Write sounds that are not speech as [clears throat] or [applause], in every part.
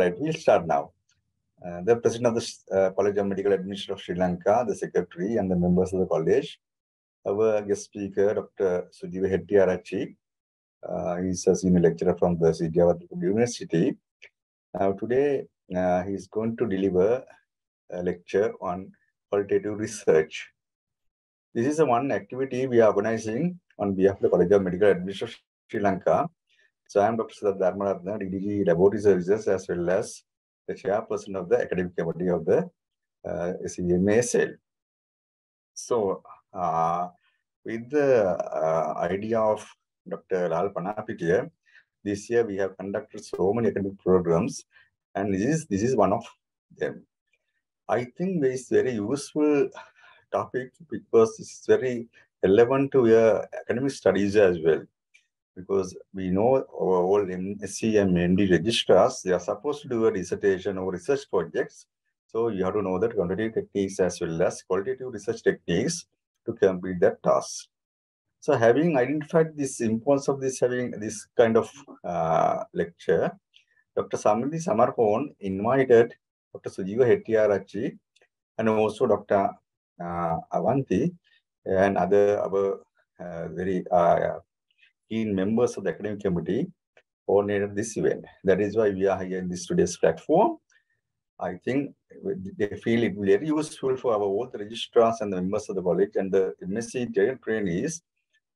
Right, we'll start now. Uh, the President of the uh, College of Medical Administration of Sri Lanka, the Secretary, and the members of the college. Our guest speaker, Dr. Sujeewa Hettiarachchi. Uh, he's a senior lecturer from the Sijawat University. Now, today, uh, he's going to deliver a lecture on qualitative research. This is the one activity we are organizing on behalf of the College of Medical Administration Sri Lanka. So I am Dr. Siddharth Dharmaratna, DDG Laboratory Services, as well as the chairperson of the academic committee of the uh. So, uh, with the uh, idea of Dr. Lal Panapitiya, this year we have conducted so many academic programs, and this is this is one of them. I think it's very useful topic because it's very relevant to your academic studies as well because we know our all MSc and MD registrars, they are supposed to do a dissertation or research projects. So you have to know that quantitative techniques as well as qualitative research techniques to complete that task. So having identified this importance of this having this kind of uh, lecture, Dr. Samriddhi Samarpon invited Dr. Sujeewa Hettiarachchi and also Dr. Uh, Avanti and other uh, very uh, keen members of the academic committee coordinated this event. That is why we are here in this today's platform. I think they feel it very useful for our both registrars and the members of the college and the MSc trainees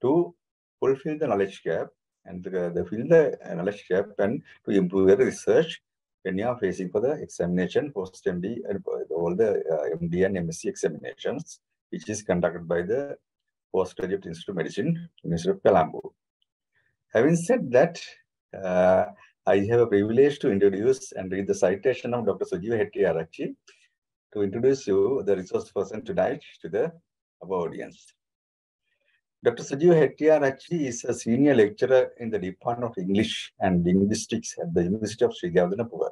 to fulfill the knowledge gap and the, the fill the knowledge gap and to improve the research when you are facing for the examination post MD and all the uh, MD and MSc examinations, which is conducted by the Postgraduate Institute of Medicine, University of Colombo. Having said that, uh, I have a privilege to introduce and read the citation of Dr. Sujeewa Hettiarachchi to introduce you, the resource person tonight, to the our audience. Dr. Sujeewa Hettiarachchi is a senior lecturer in the Department of English and Linguistics at the University of Sri Jayewardenepura.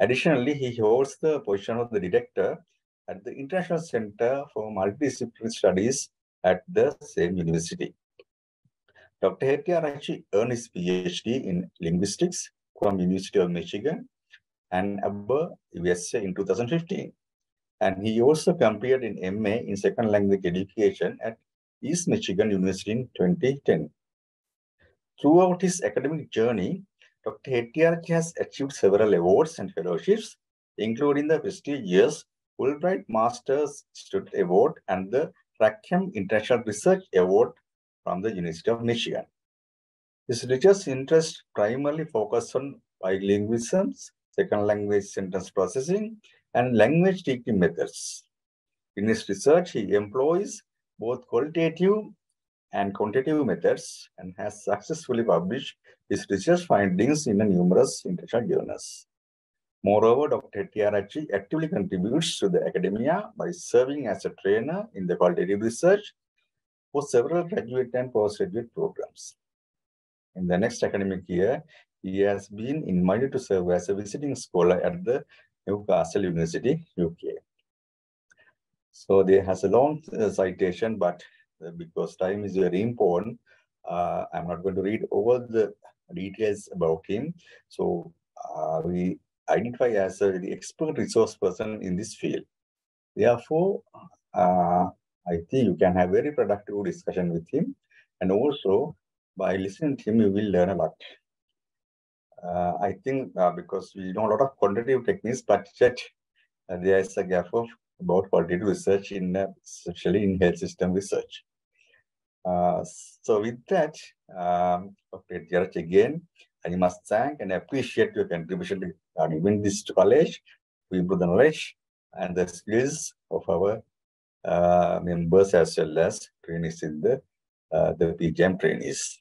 Additionally, he holds the position of the director at the International Center for Multidisciplinary Studies at the same university. Dr. Hettiarachchi earned his PhD in linguistics from University of Michigan Ann Arbor USA in 2015. And he also completed an MA in second language education at East Michigan University in 2010. Throughout his academic journey, Dr. Hettiarachchi has achieved several awards and fellowships, including the prestigious Fulbright Masters Student Award and the Rackham International Research Award from the University of Michigan. His research interests primarily focus on bilingualism, second language sentence processing, and language teaching methods. In his research, he employs both qualitative and quantitative methods and has successfully published his research findings in numerous international journals. Moreover, Dr. Hettiarachchi actively contributes to the academia by serving as a trainer in the qualitative research for several graduate and postgraduate programs. In the next academic year, he has been invited to serve as a visiting scholar at the Newcastle University, UK. So there has a long uh, citation, but uh, because time is very important, uh, I'm not going to read over the details about him. So uh, we identify as a, the expert resource person in this field. Therefore, uh, I think you can have very productive discussion with him. And also, by listening to him, you will learn a lot. Uh, I think uh, because we know a lot of quantitative techniques, but yet uh, there is a gap of about qualitative research in, uh, especially in health system research. Uh, so with that, um, Dr. Jarach again, I must thank and appreciate your contribution to giving this college to improve the knowledge and the skills of our members as well as trainees in the uh, the PGM trainees.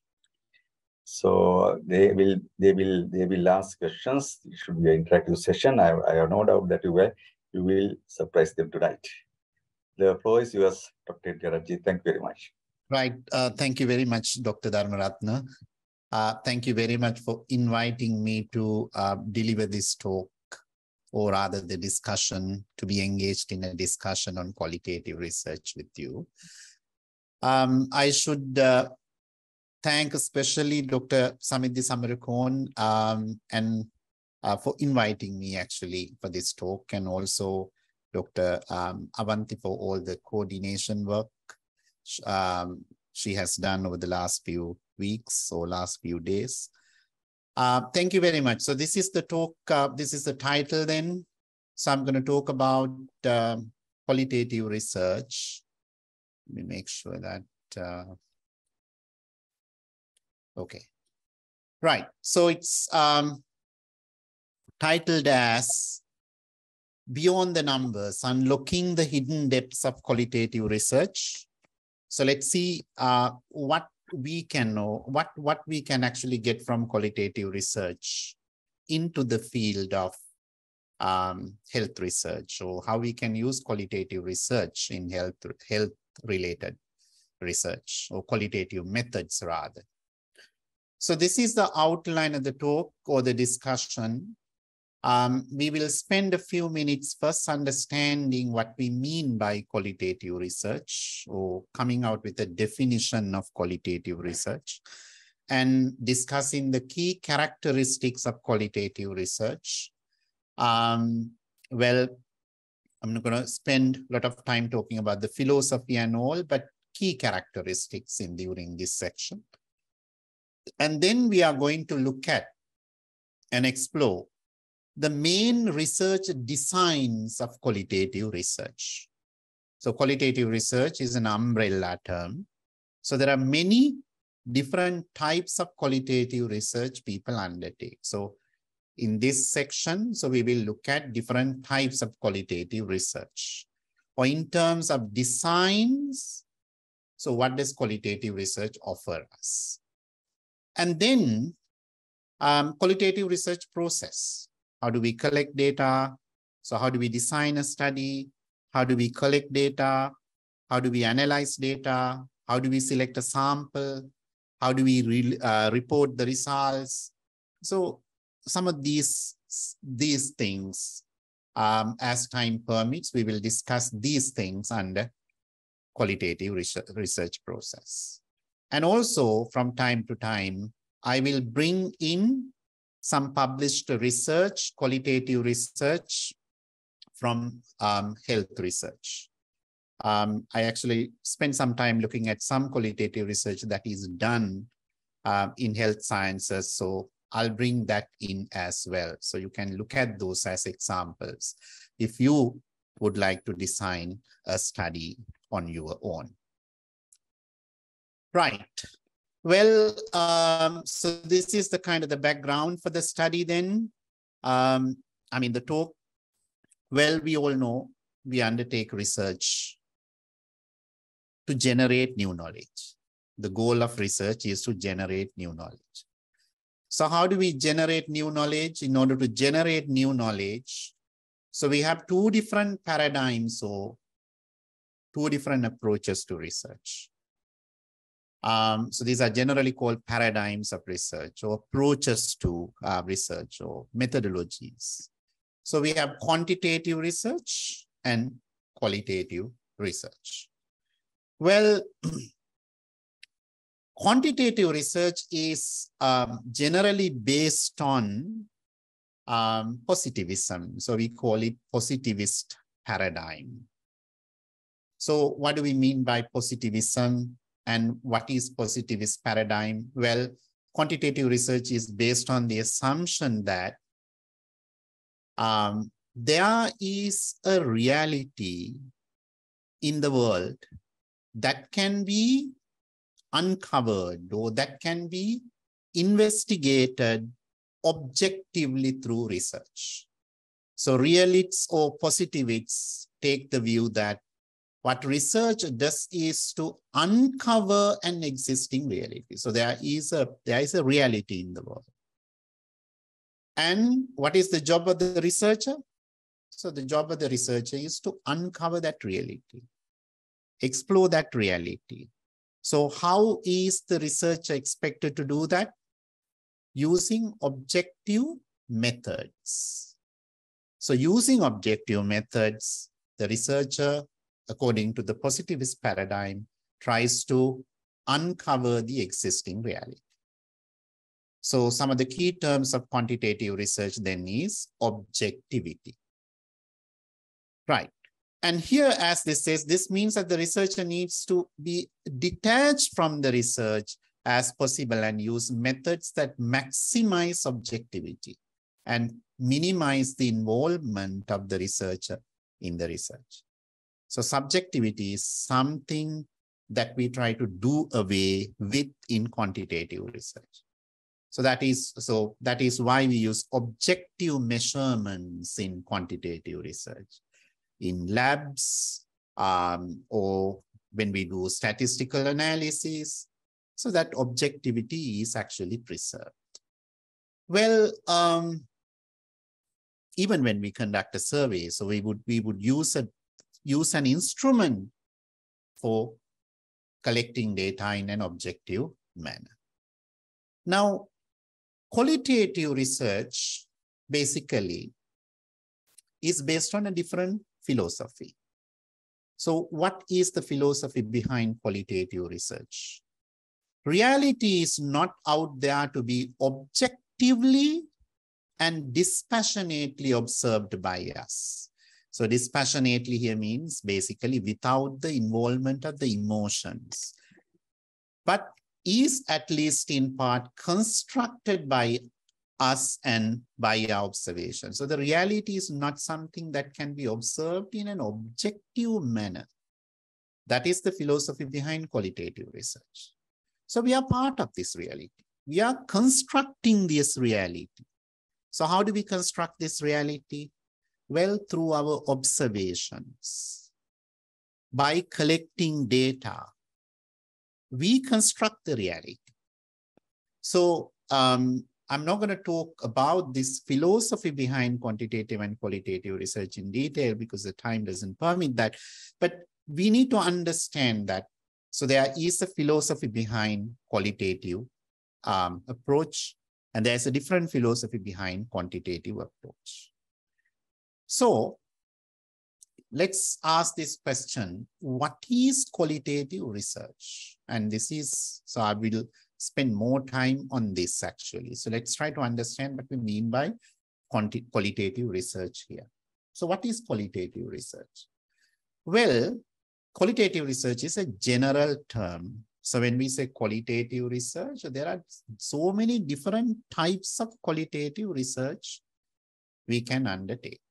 So they will they will they will ask questions. It should be an interactive session. I, I have no doubt that you will you will surprise them tonight. The floor is yours, Dr. Jarachchi. Thank you very much. Right. Uh, thank you very much, Dr. Dharmaratna. Uh, thank you very much for inviting me to uh, deliver this talk, or rather the discussion, to be engaged in a discussion on qualitative research with you. Um, I should uh, thank especially Dr. Samidhi Samarakoon um, and uh, for inviting me actually for this talk and also Dr. Um, Avanti for all the coordination work um, she has done over the last few weeks or last few days. Uh, thank you very much. So this is the talk, uh, this is the title then. So I'm going to talk about uh, qualitative research. Let me make sure that, uh, okay. Right, so it's um, titled as Beyond the Numbers, Unlocking the Hidden Depths of Qualitative Research. So let's see uh, what we can know, what, what we can actually get from qualitative research into the field of um, health research or how we can use qualitative research in health, health related research or qualitative methods rather. So this is the outline of the talk or the discussion. Um, we will spend a few minutes first understanding what we mean by qualitative research or coming out with a definition of qualitative research and discussing the key characteristics of qualitative research. Um, well, I'm not going to spend a lot of time talking about the philosophy and all, but key characteristics in during this section. And then we are going to look at and explore the main research designs of qualitative research. So qualitative research is an umbrella term. So there are many different types of qualitative research people undertake. So in this section, so we will look at different types of qualitative research. Or in terms of designs, so what does qualitative research offer us? And then um, qualitative research process. How do we collect data? So how do we design a study? How do we collect data? How do we analyze data? How do we select a sample? How do we re uh, report the results? So some of these, these things, um, as time permits, we will discuss these things under qualitative research, research process. And also from time to time, I will bring in some published research, qualitative research from um, health research. Um, I actually spent some time looking at some qualitative research that is done uh, in health sciences. So I'll bring that in as well. So you can look at those as examples if you would like to design a study on your own. Right. Well, um, so this is the kind of the background for the study then. Um, I mean, the talk, well, we all know we undertake research to generate new knowledge. The goal of research is to generate new knowledge. So how do we generate new knowledge? In order to generate new knowledge, so we have two different paradigms or two different approaches to research. Um, so these are generally called paradigms of research or approaches to uh, research or methodologies. So we have quantitative research and qualitative research. Well, [clears throat] quantitative research is um, generally based on um, positivism. So we call it positivist paradigm. So what do we mean by positivism? And what is positivist paradigm? Well, quantitative research is based on the assumption that um, there is a reality in the world that can be uncovered or that can be investigated objectively through research. So realists or positivists take the view that what research does is to uncover an existing reality. So there is a, there is a reality in the world. And what is the job of the researcher? So the job of the researcher is to uncover that reality, explore that reality. So how is the researcher expected to do that? Using objective methods. So using objective methods, the researcher according to the positivist paradigm, tries to uncover the existing reality. So some of the key terms of quantitative research then is objectivity. Right. And here, as this says, this means that the researcher needs to be detached from the research as possible and use methods that maximize objectivity and minimize the involvement of the researcher in the research. So subjectivity is something that we try to do away with in quantitative research. So that is so that is why we use objective measurements in quantitative research in labs um, or when we do statistical analysis so that objectivity is actually preserved. Well, um, even when we conduct a survey, so we would we would use a use an instrument for collecting data in an objective manner. Now, qualitative research basically is based on a different philosophy. So what is the philosophy behind qualitative research? Reality is not out there to be objectively and dispassionately observed by us. So dispassionately here means basically without the involvement of the emotions, but is at least in part constructed by us and by our observation. So the reality is not something that can be observed in an objective manner. That is the philosophy behind qualitative research. So we are part of this reality. We are constructing this reality. So how do we construct this reality? Well, through our observations. By collecting data, we construct the reality. So um, I'm not going to talk about this philosophy behind quantitative and qualitative research in detail because the time doesn't permit that. But we need to understand that. So there is a philosophy behind qualitative um, approach, and there's a different philosophy behind quantitative approach. So let's ask this question, what is qualitative research? And this is, so I will spend more time on this actually. So let's try to understand what we mean by qualitative research here. So what is qualitative research? Well, qualitative research is a general term. So when we say qualitative research, there are so many different types of qualitative research we can undertake.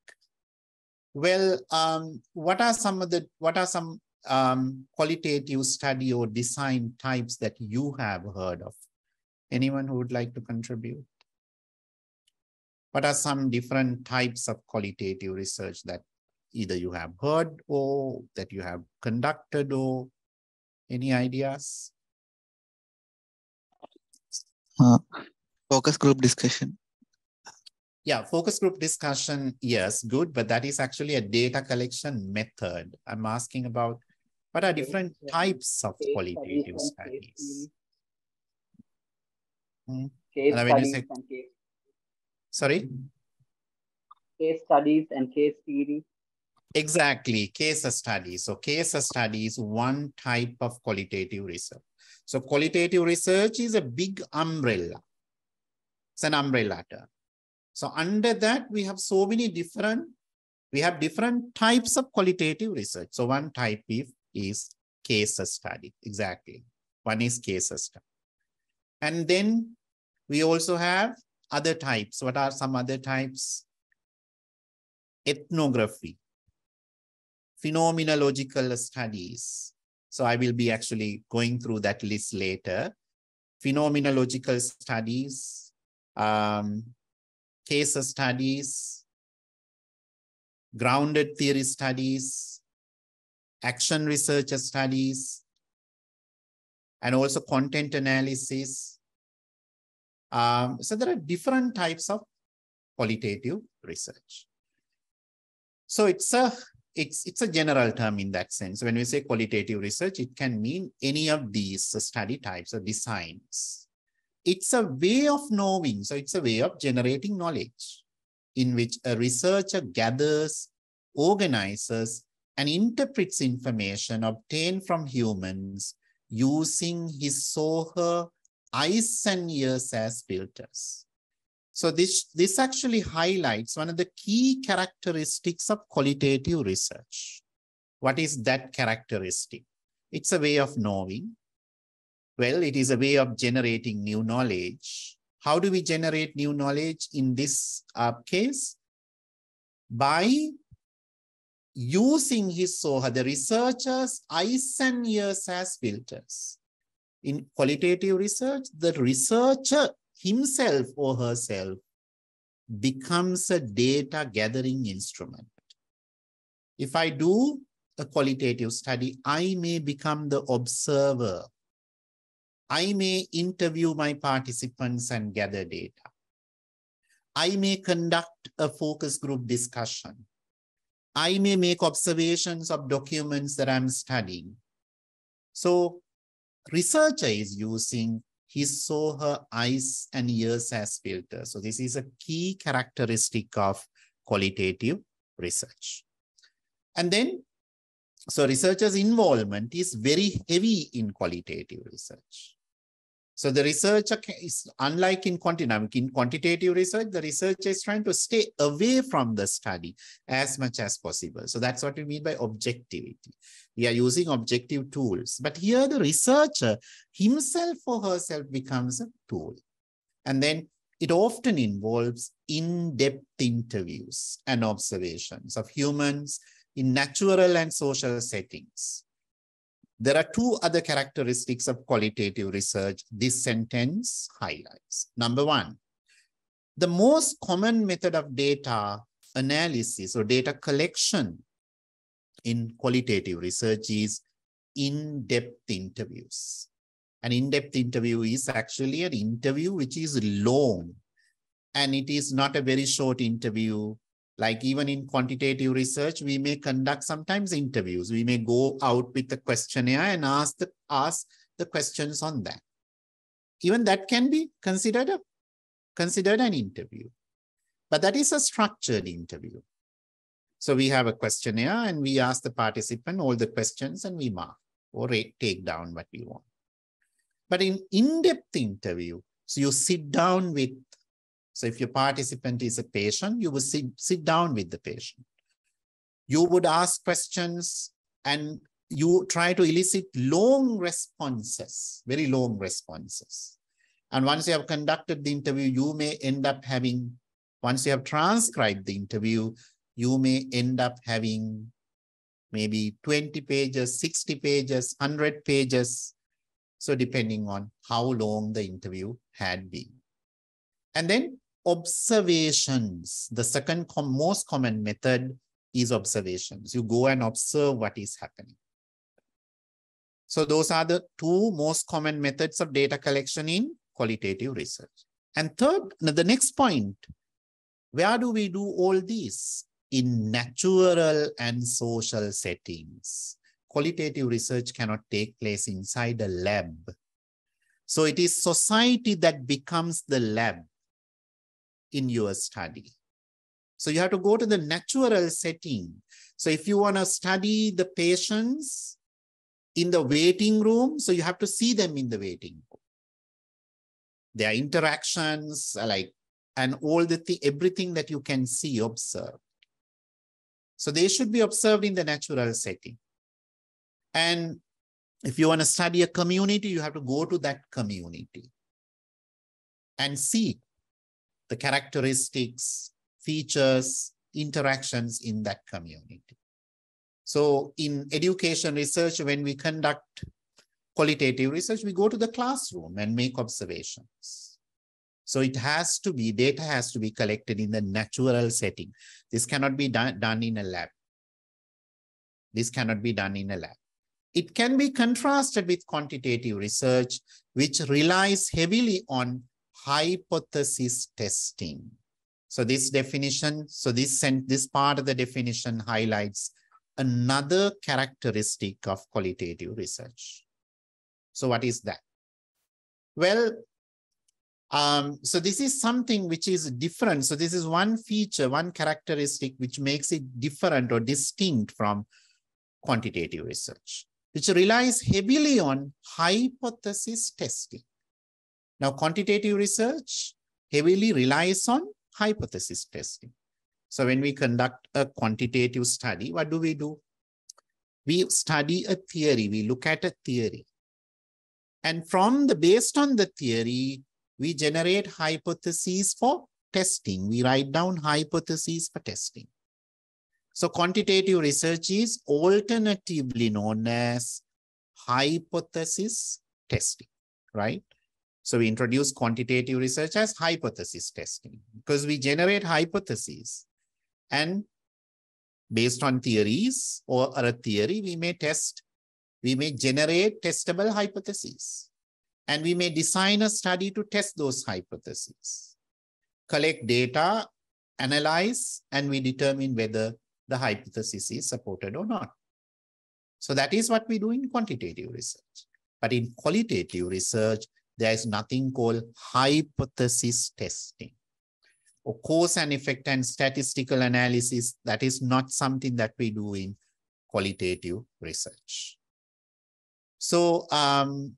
Well, um, what are some of the, what are some um, qualitative study or design types that you have heard of? Anyone who would like to contribute? What are some different types of qualitative research that either you have heard or that you have conducted or any ideas? Uh, focus group discussion. Yeah, focus group discussion, yes, good, but that is actually a data collection method. I'm asking about what are different types of qualitative studies? Hmm? Case studies say, and case. Sorry? Case studies and case theory. Exactly, case studies. So case study is one type of qualitative research. So qualitative research is a big umbrella. It's an umbrella term. So under that, we have so many different, we have different types of qualitative research. So one type is, is case study, exactly. One is case study. And then we also have other types. What are some other types? Ethnography, phenomenological studies. So I will be actually going through that list later. Phenomenological studies, um, case studies, grounded theory studies, action research studies, and also content analysis. Um, so there are different types of qualitative research. So it's a it's it's a general term in that sense. When we say qualitative research, it can mean any of these study types or designs it's a way of knowing. So it's a way of generating knowledge in which a researcher gathers, organizes, and interprets information obtained from humans using his or her eyes and ears as filters. So this, this actually highlights one of the key characteristics of qualitative research. What is that characteristic? It's a way of knowing. Well, it is a way of generating new knowledge. How do we generate new knowledge in this uh, case? By using his her, the researcher's eyes and ears as filters. In qualitative research, the researcher himself or herself becomes a data gathering instrument. If I do a qualitative study, I may become the observer. I may interview my participants and gather data. I may conduct a focus group discussion. I may make observations of documents that I'm studying. So researcher is using his or her eyes and ears as filters. So this is a key characteristic of qualitative research. And then, so researcher's involvement is very heavy in qualitative research. So the researcher is unlike in quantitative, in quantitative research, the researcher is trying to stay away from the study as much as possible. So that's what we mean by objectivity. We are using objective tools, but here the researcher himself or herself becomes a tool. And then it often involves in-depth interviews and observations of humans in natural and social settings. There are two other characteristics of qualitative research this sentence highlights. Number one, the most common method of data analysis or data collection in qualitative research is in-depth interviews. An in-depth interview is actually an interview which is long and it is not a very short interview like even in quantitative research, we may conduct sometimes interviews. We may go out with the questionnaire and ask the, ask the questions on that. Even that can be considered, a, considered an interview. But that is a structured interview. So we have a questionnaire and we ask the participant all the questions and we mark or take down what we want. But in in-depth interview, so you sit down with so if your participant is a patient, you would sit, sit down with the patient. You would ask questions and you try to elicit long responses, very long responses. And once you have conducted the interview, you may end up having, once you have transcribed the interview, you may end up having maybe 20 pages, 60 pages, 100 pages. So depending on how long the interview had been. And then observations. The second com most common method is observations. You go and observe what is happening. So those are the two most common methods of data collection in qualitative research. And third, the next point, where do we do all this? In natural and social settings. Qualitative research cannot take place inside a lab. So it is society that becomes the lab in your study. So you have to go to the natural setting. So if you want to study the patients in the waiting room, so you have to see them in the waiting room. Their interactions, like, and all the th everything that you can see, observe. So they should be observed in the natural setting. And if you want to study a community, you have to go to that community and see the characteristics, features, interactions in that community. So in education research, when we conduct qualitative research, we go to the classroom and make observations. So it has to be, data has to be collected in the natural setting. This cannot be done, done in a lab. This cannot be done in a lab. It can be contrasted with quantitative research, which relies heavily on hypothesis testing. So this definition, so this, sent, this part of the definition highlights another characteristic of qualitative research. So what is that? Well, um, so this is something which is different. So this is one feature, one characteristic which makes it different or distinct from quantitative research. which relies heavily on hypothesis testing. Now, quantitative research heavily relies on hypothesis testing. So when we conduct a quantitative study, what do we do? We study a theory, we look at a theory. And from the, based on the theory, we generate hypotheses for testing. We write down hypotheses for testing. So quantitative research is alternatively known as hypothesis testing, right? So we introduce quantitative research as hypothesis testing because we generate hypotheses and based on theories or a theory, we may test, we may generate testable hypotheses and we may design a study to test those hypotheses, collect data, analyze, and we determine whether the hypothesis is supported or not. So that is what we do in quantitative research. But in qualitative research, there is nothing called hypothesis testing. Or cause and effect and statistical analysis, that is not something that we do in qualitative research. So um,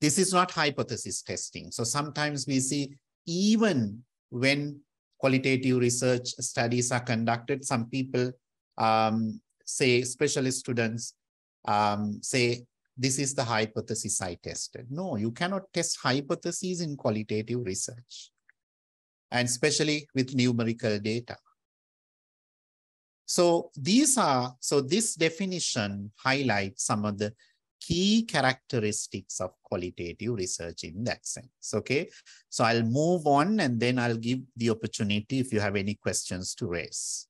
this is not hypothesis testing. So sometimes we see even when qualitative research studies are conducted, some people um, say, specialist students um, say, this is the hypothesis I tested. No, you cannot test hypotheses in qualitative research, and especially with numerical data. So these are, so this definition highlights some of the key characteristics of qualitative research in that sense. Okay, so I'll move on and then I'll give the opportunity if you have any questions to raise.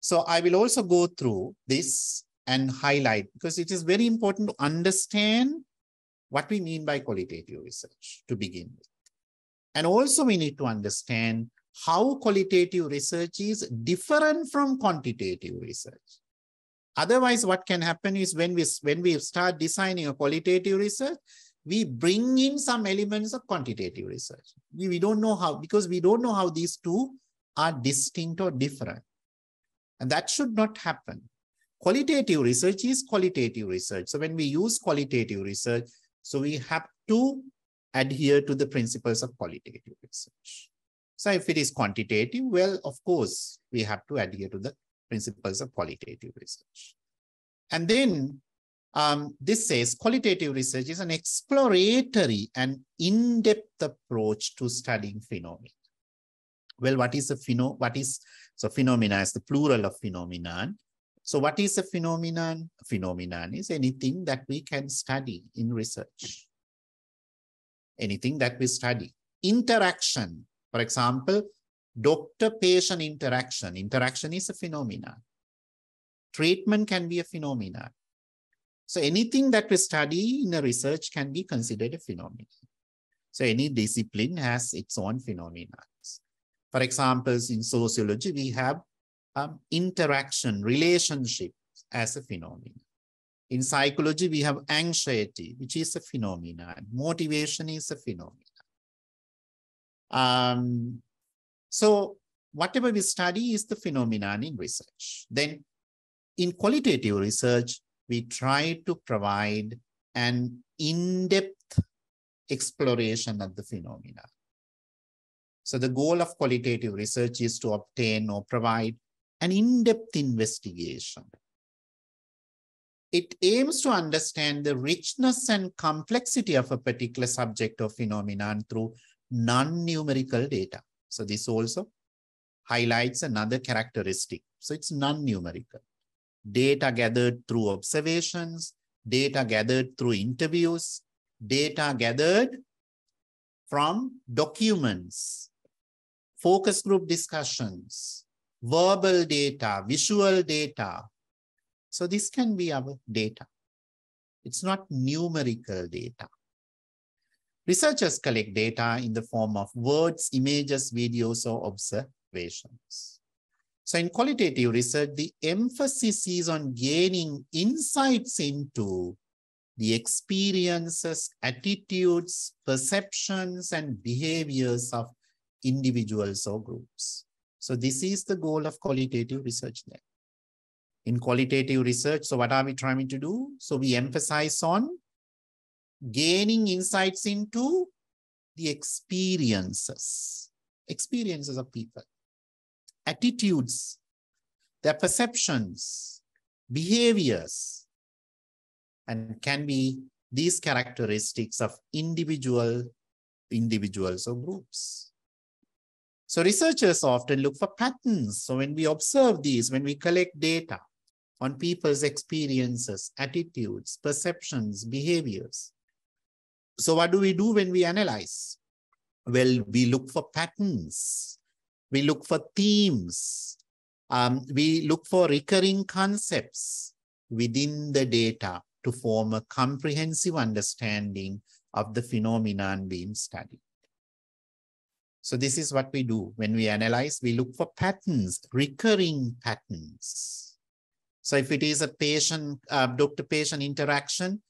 So I will also go through this and highlight because it is very important to understand what we mean by qualitative research to begin with. And also we need to understand how qualitative research is different from quantitative research. Otherwise, what can happen is when we, when we start designing a qualitative research, we bring in some elements of quantitative research. We, we don't know how, because we don't know how these two are distinct or different. And that should not happen. Qualitative research is qualitative research. So when we use qualitative research, so we have to adhere to the principles of qualitative research. So if it is quantitative, well, of course, we have to adhere to the principles of qualitative research. And then um, this says qualitative research is an exploratory and in-depth approach to studying phenomena. Well, what is a pheno? What is so phenomena is the plural of phenomenon. So what is a phenomenon? A phenomenon is anything that we can study in research. Anything that we study. Interaction, for example, doctor-patient interaction. Interaction is a phenomenon. Treatment can be a phenomenon. So anything that we study in a research can be considered a phenomenon. So any discipline has its own phenomena. For example, in sociology, we have um, interaction, relationship as a phenomenon. In psychology, we have anxiety, which is a phenomenon. Motivation is a phenomenon. Um, so whatever we study is the phenomenon in research. Then in qualitative research, we try to provide an in-depth exploration of the phenomena. So the goal of qualitative research is to obtain or provide an in-depth investigation. It aims to understand the richness and complexity of a particular subject or phenomenon through non-numerical data. So this also highlights another characteristic. So it's non-numerical. Data gathered through observations, data gathered through interviews, data gathered from documents, focus group discussions, verbal data, visual data. So this can be our data. It's not numerical data. Researchers collect data in the form of words, images, videos, or observations. So in qualitative research, the emphasis is on gaining insights into the experiences, attitudes, perceptions, and behaviors of individuals or groups. So this is the goal of qualitative research then. In qualitative research, so what are we trying to do? So we emphasize on gaining insights into the experiences, experiences of people, attitudes, their perceptions, behaviors, and can be these characteristics of individual individuals or groups. So researchers often look for patterns. So when we observe these, when we collect data on people's experiences, attitudes, perceptions, behaviors. So what do we do when we analyze? Well, we look for patterns. We look for themes. Um, we look for recurring concepts within the data to form a comprehensive understanding of the phenomenon being studied. So this is what we do when we analyze, we look for patterns, recurring patterns. So if it is a patient, uh, doctor-patient interaction,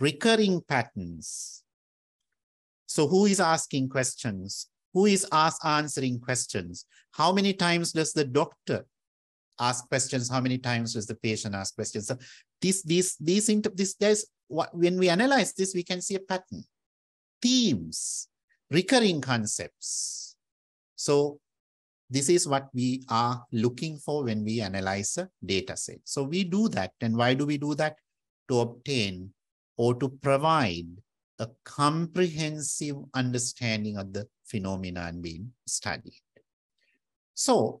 recurring patterns. So who is asking questions? Who is ask, answering questions? How many times does the doctor ask questions? How many times does the patient ask questions? So this, this, these, this, there's when we analyze this, we can see a pattern, themes, recurring concepts. So this is what we are looking for when we analyze a data set. So we do that. And why do we do that? To obtain or to provide a comprehensive understanding of the phenomenon being studied. So,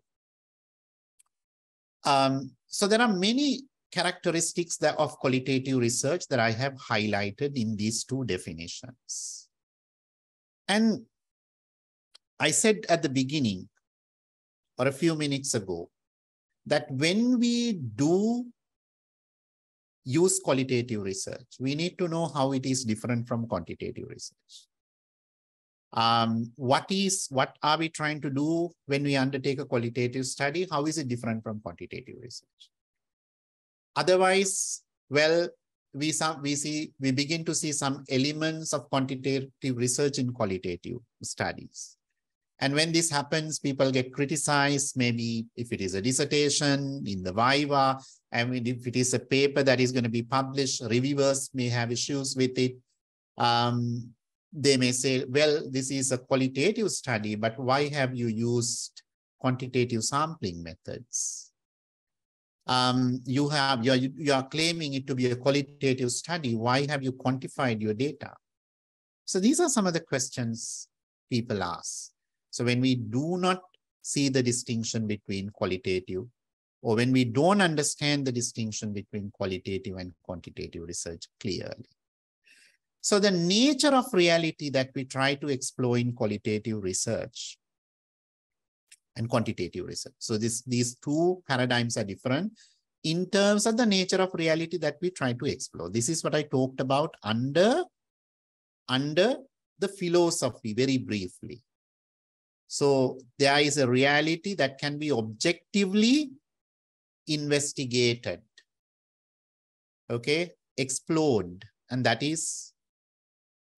um, so there are many characteristics that of qualitative research that I have highlighted in these two definitions. And I said at the beginning, or a few minutes ago, that when we do use qualitative research, we need to know how it is different from quantitative research. Um, what is what are we trying to do when we undertake a qualitative study? How is it different from quantitative research? Otherwise, well, we, some, we see we begin to see some elements of quantitative research in qualitative studies. And when this happens, people get criticized, maybe if it is a dissertation in the Viva, I mean, if it is a paper that is going to be published, reviewers may have issues with it. Um, they may say, well, this is a qualitative study, but why have you used quantitative sampling methods? Um, you have you're, you are claiming it to be a qualitative study. Why have you quantified your data? So these are some of the questions people ask. So when we do not see the distinction between qualitative or when we don't understand the distinction between qualitative and quantitative research clearly. So the nature of reality that we try to explore in qualitative research and quantitative research. So this, these two paradigms are different in terms of the nature of reality that we try to explore. This is what I talked about under, under the philosophy very briefly. So there is a reality that can be objectively investigated, okay, explored, and that is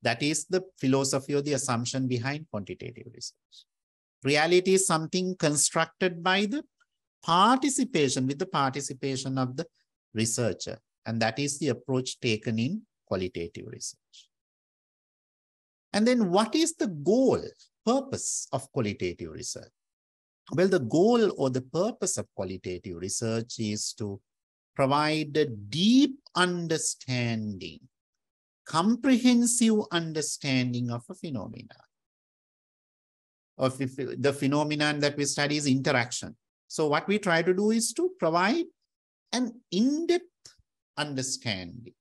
that is the philosophy or the assumption behind quantitative research. Reality is something constructed by the participation, with the participation of the researcher. And that is the approach taken in qualitative research. And then what is the goal, purpose of qualitative research? Well, the goal or the purpose of qualitative research is to provide a deep understanding, comprehensive understanding of a phenomenon of the phenomenon that we study is interaction. So what we try to do is to provide an in-depth understanding.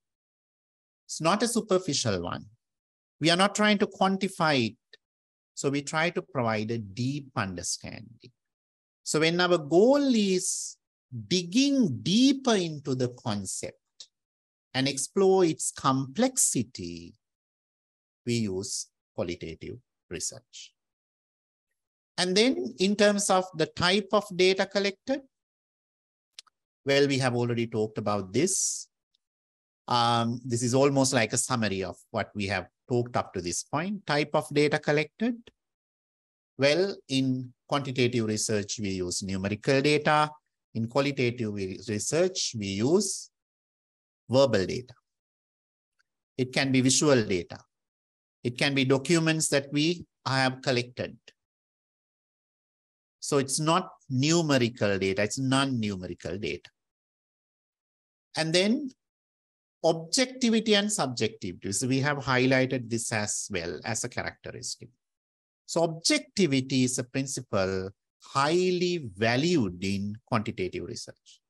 It's not a superficial one. We are not trying to quantify it. So we try to provide a deep understanding. So when our goal is digging deeper into the concept and explore its complexity, we use qualitative research. And then in terms of the type of data collected, well, we have already talked about this. Um, this is almost like a summary of what we have talked up to this point. Type of data collected. Well, in quantitative research, we use numerical data. In qualitative research, we use verbal data. It can be visual data. It can be documents that we have collected. So it's not numerical data, it's non-numerical data. And then objectivity and subjectivity. So we have highlighted this as well as a characteristic. So objectivity is a principle highly valued in quantitative research.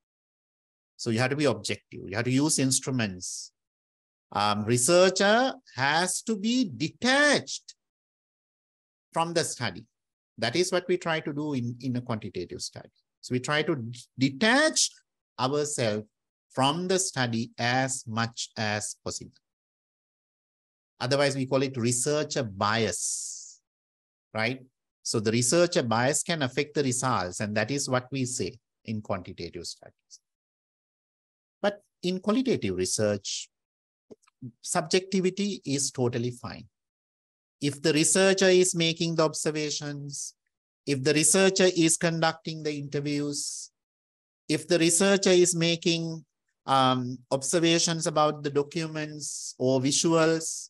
So you have to be objective. You have to use instruments. Um, researcher has to be detached from the study. That is what we try to do in, in a quantitative study. So we try to detach ourselves from the study as much as possible. Otherwise, we call it researcher bias, right? So the researcher bias can affect the results, and that is what we say in quantitative studies. But in qualitative research, subjectivity is totally fine. If the researcher is making the observations, if the researcher is conducting the interviews, if the researcher is making um, observations about the documents or visuals,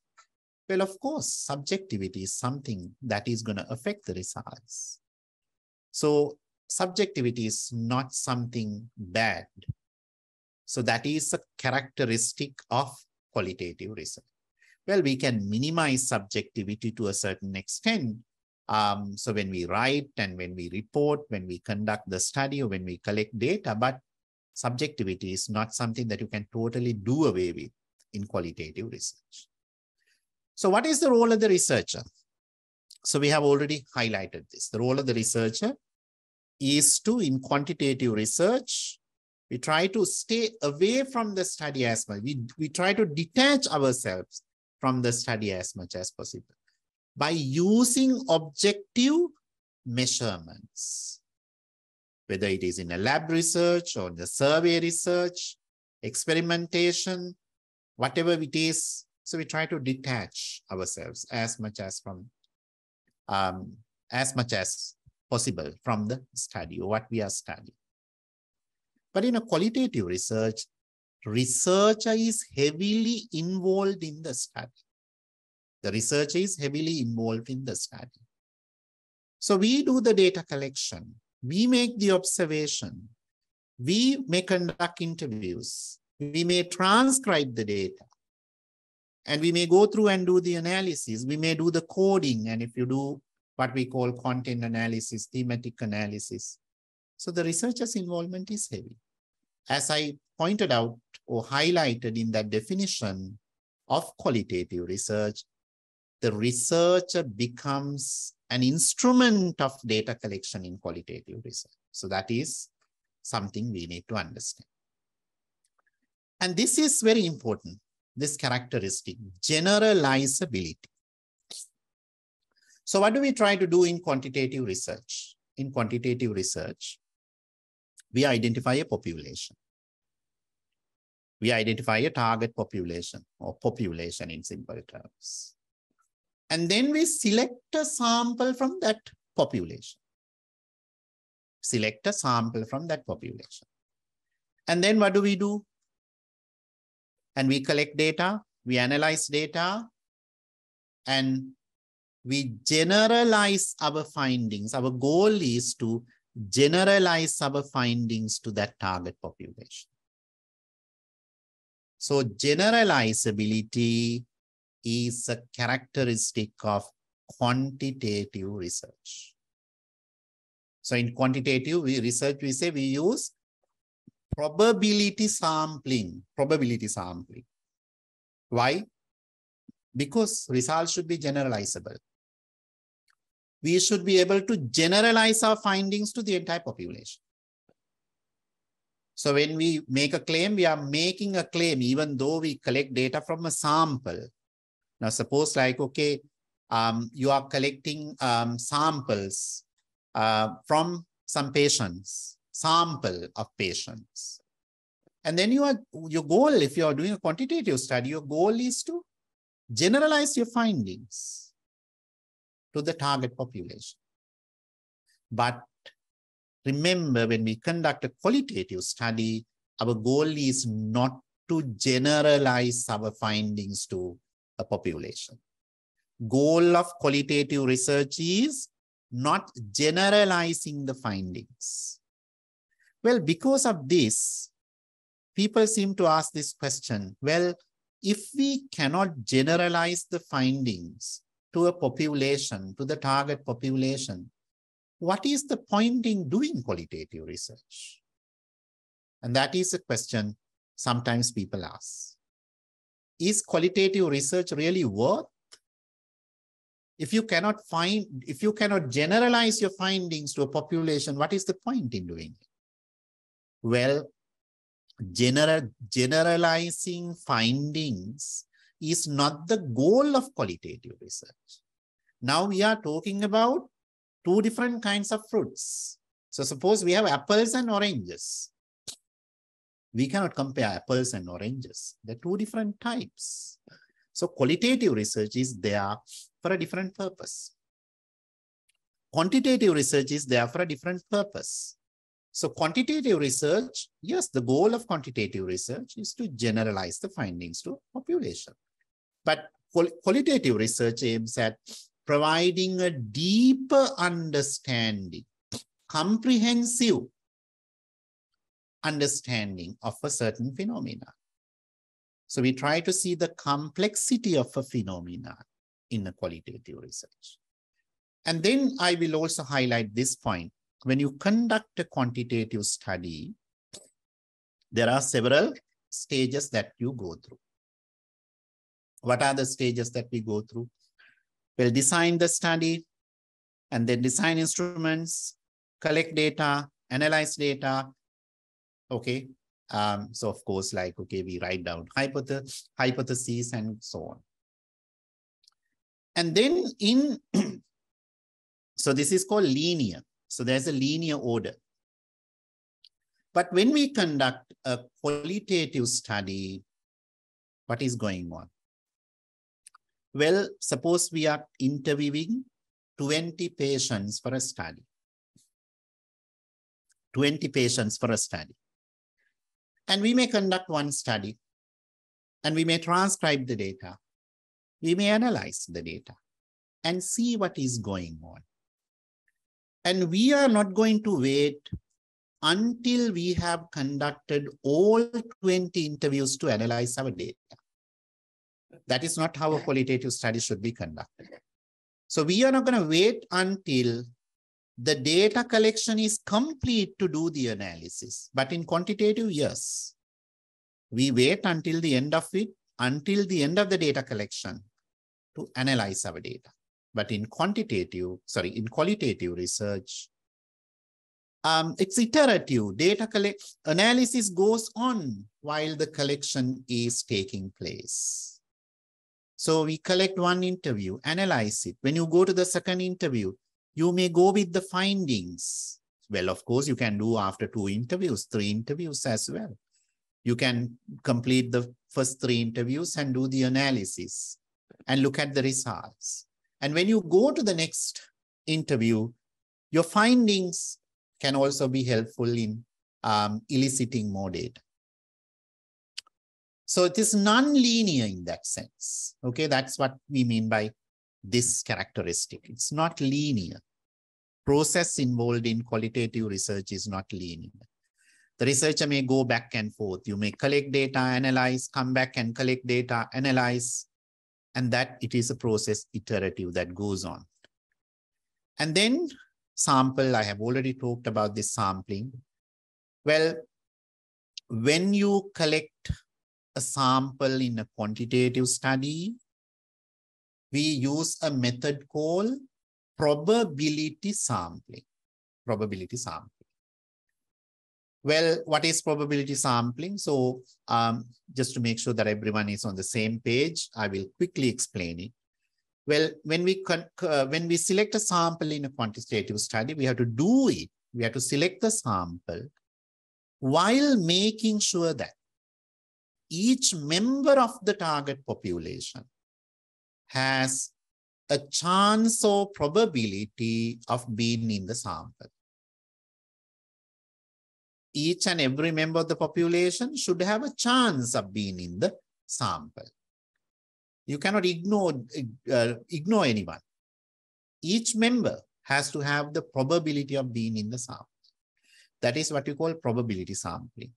well, of course, subjectivity is something that is going to affect the results. So subjectivity is not something bad. So that is a characteristic of qualitative research. Well, we can minimize subjectivity to a certain extent. Um, so when we write and when we report, when we conduct the study or when we collect data, but subjectivity is not something that you can totally do away with in qualitative research. So what is the role of the researcher? So we have already highlighted this. The role of the researcher is to, in quantitative research, we try to stay away from the study as much. We, we try to detach ourselves from the study as much as possible by using objective measurements, whether it is in a lab research or the survey research, experimentation, whatever it is. So we try to detach ourselves as much as from, um, as much as possible from the study or what we are studying. But in a qualitative research, researcher is heavily involved in the study. The researcher is heavily involved in the study. So we do the data collection. We make the observation. We may conduct interviews. We may transcribe the data. And we may go through and do the analysis. We may do the coding. And if you do what we call content analysis, thematic analysis. So the researcher's involvement is heavy as I pointed out or highlighted in that definition of qualitative research, the researcher becomes an instrument of data collection in qualitative research. So that is something we need to understand. And this is very important, this characteristic, generalizability. So what do we try to do in quantitative research? In quantitative research, we identify a population. We identify a target population or population in simple terms. And then we select a sample from that population. Select a sample from that population. And then what do we do? And we collect data, we analyze data, and we generalize our findings. Our goal is to generalize our findings to that target population. So generalizability is a characteristic of quantitative research. So in quantitative research, we say we use probability sampling, probability sampling. Why? Because results should be generalizable we should be able to generalize our findings to the entire population. So when we make a claim, we are making a claim, even though we collect data from a sample. Now, suppose like, okay, um, you are collecting um, samples uh, from some patients, sample of patients. And then you are, your goal, if you are doing a quantitative study, your goal is to generalize your findings to the target population. But remember when we conduct a qualitative study, our goal is not to generalize our findings to a population. Goal of qualitative research is not generalizing the findings. Well, because of this, people seem to ask this question. Well, if we cannot generalize the findings to a population, to the target population, what is the point in doing qualitative research? And that is a question sometimes people ask. Is qualitative research really worth? If you cannot find, if you cannot generalize your findings to a population, what is the point in doing it? Well, general, generalizing findings is not the goal of qualitative research. Now we are talking about two different kinds of fruits. So suppose we have apples and oranges. We cannot compare apples and oranges. They're two different types. So qualitative research is there for a different purpose. Quantitative research is there for a different purpose. So quantitative research, yes, the goal of quantitative research is to generalize the findings to population. But qualitative research aims at providing a deeper understanding, comprehensive understanding of a certain phenomena. So we try to see the complexity of a phenomena in a qualitative research. And then I will also highlight this point. When you conduct a quantitative study, there are several stages that you go through. What are the stages that we go through? We'll design the study and then design instruments, collect data, analyze data. Okay. Um, so of course, like, okay, we write down hypotheses and so on. And then in, [clears throat] so this is called linear. So there's a linear order. But when we conduct a qualitative study, what is going on? Well, suppose we are interviewing 20 patients for a study. 20 patients for a study. And we may conduct one study and we may transcribe the data. We may analyze the data and see what is going on. And we are not going to wait until we have conducted all 20 interviews to analyze our data. That is not how a qualitative study should be conducted. So we are not going to wait until the data collection is complete to do the analysis. But in quantitative, yes, we wait until the end of it, until the end of the data collection to analyze our data. But in quantitative, sorry, in qualitative research, um, it's iterative. Data collect analysis goes on while the collection is taking place. So we collect one interview, analyze it. When you go to the second interview, you may go with the findings. Well, of course, you can do after two interviews, three interviews as well. You can complete the first three interviews and do the analysis and look at the results. And when you go to the next interview, your findings can also be helpful in um, eliciting more data. So it is non-linear in that sense. Okay, that's what we mean by this characteristic. It's not linear. Process involved in qualitative research is not linear. The researcher may go back and forth. You may collect data, analyze, come back and collect data, analyze, and that it is a process iterative that goes on. And then sample, I have already talked about this sampling. Well, when you collect a sample in a quantitative study, we use a method called probability sampling. Probability sampling. Well, what is probability sampling? So um, just to make sure that everyone is on the same page, I will quickly explain it. Well, when we uh, when we select a sample in a quantitative study, we have to do it. We have to select the sample while making sure that each member of the target population has a chance or probability of being in the sample. each and every member of the population should have a chance of being in the sample. You cannot ignore, uh, ignore anyone. Each member has to have the probability of being in the sample. That is what we call probability sampling.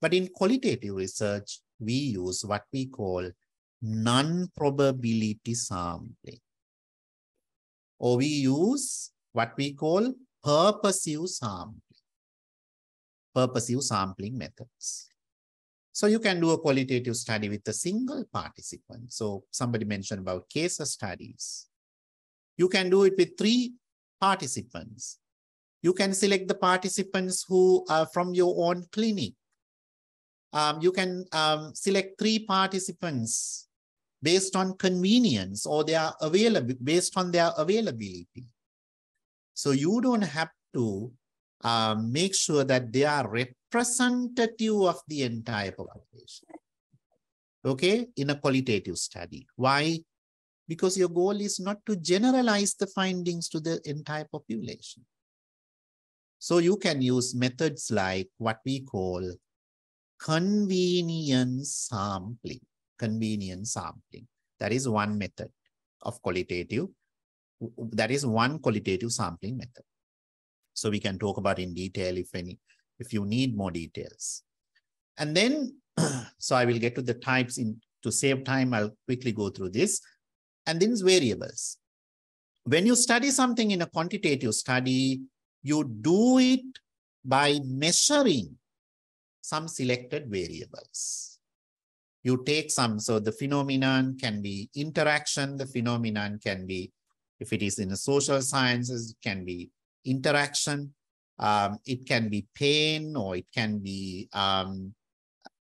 But in qualitative research, we use what we call non-probability sampling. Or we use what we call purposive sampling. Purposive sampling methods. So you can do a qualitative study with a single participant. So somebody mentioned about case studies. You can do it with three participants. You can select the participants who are from your own clinic. Um, you can um, select three participants based on convenience or their available based on their availability. So you don't have to um, make sure that they are representative of the entire population. Okay, in a qualitative study. Why? Because your goal is not to generalize the findings to the entire population. So you can use methods like what we call convenience sampling. Convenience sampling. That is one method of qualitative. That is one qualitative sampling method. So we can talk about in detail if any, if you need more details. And then, [clears throat] so I will get to the types in to save time. I'll quickly go through this. And then variables. When you study something in a quantitative study, you do it by measuring some selected variables. You take some, so the phenomenon can be interaction, the phenomenon can be, if it is in the social sciences, it can be interaction. Um, it can be pain or it can be um,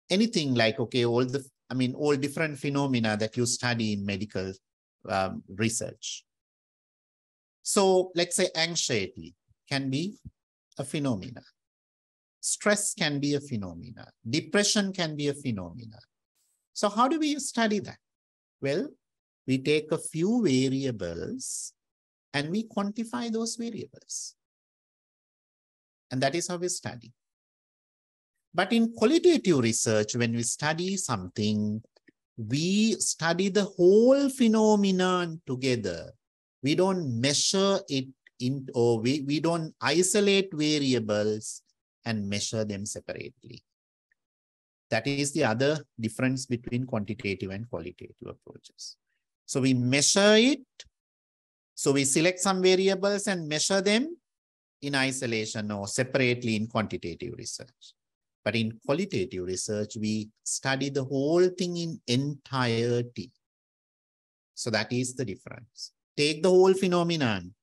anything like, okay, all the, I mean, all different phenomena that you study in medical um, research. So let's say anxiety can be a phenomena. Stress can be a phenomena. Depression can be a phenomena. So how do we study that? Well, we take a few variables and we quantify those variables. And that is how we study. But in qualitative research, when we study something, we study the whole phenomenon together. We don't measure it in, or we, we don't isolate variables and measure them separately. That is the other difference between quantitative and qualitative approaches. So we measure it so we select some variables and measure them in isolation or separately in quantitative research. But in qualitative research, we study the whole thing in entirety. So that is the difference. Take the whole phenomenon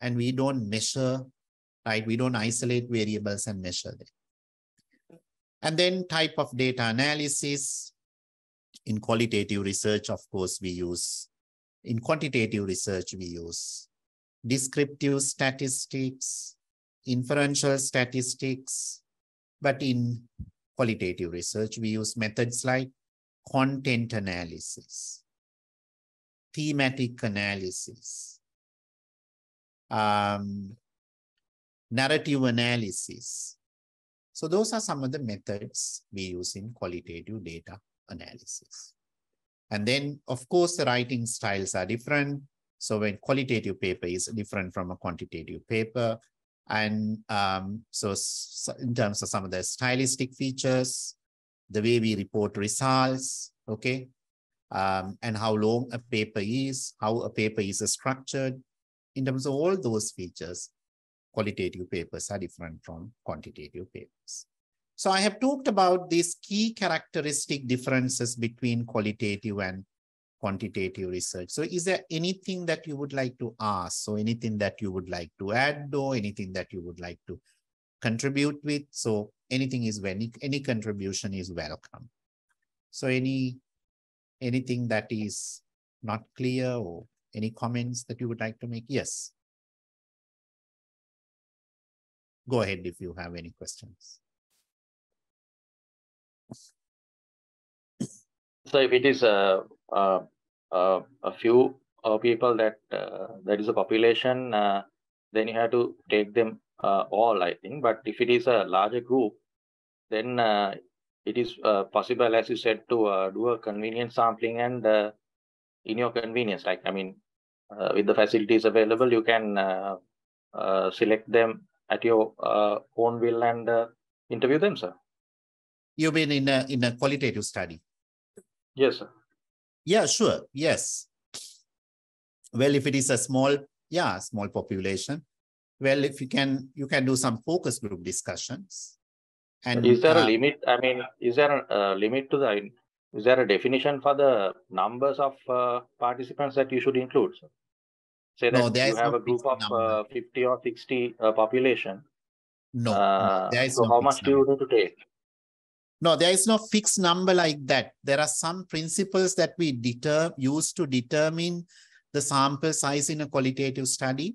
and we don't measure, right? We don't isolate variables and measure them. And then type of data analysis. In qualitative research, of course, we use in quantitative research, we use descriptive statistics, inferential statistics, but in qualitative research, we use methods like content analysis, thematic analysis, um, narrative analysis. So those are some of the methods we use in qualitative data analysis. And then, of course, the writing styles are different. So when qualitative paper is different from a quantitative paper. And um, so, in terms of some of the stylistic features, the way we report results, okay, um, and how long a paper is, how a paper is structured. In terms of all those features, qualitative papers are different from quantitative papers. So I have talked about these key characteristic differences between qualitative and quantitative research. So is there anything that you would like to ask? So anything that you would like to add or anything that you would like to contribute with? So anything is any, any contribution is welcome. So any anything that is not clear or any comments that you would like to make? Yes. Go ahead if you have any questions. So if it is a uh, uh, a few uh, people that uh, that is a population, uh, then you have to take them uh, all, I think. But if it is a larger group, then uh, it is uh, possible, as you said, to uh, do a convenient sampling and uh, in your convenience. Like, I mean, uh, with the facilities available, you can uh, uh, select them at your uh, own will and uh, interview them, sir. You mean in a in a qualitative study? Yes, sir. Yeah, sure. Yes. Well, if it is a small, yeah, small population, well, if you can, you can do some focus group discussions. And is there a uh, limit? I mean, is there a, uh limit to the? Is there a definition for the numbers of uh, participants that you should include? Sir? Say that No, there you is have no a group of uh, 50 or 60 uh, population. no, no, Uh, there is so no how much do you need to take? No, there is no fixed number like that. There are some principles that we deter use to determine the sample size in a qualitative study.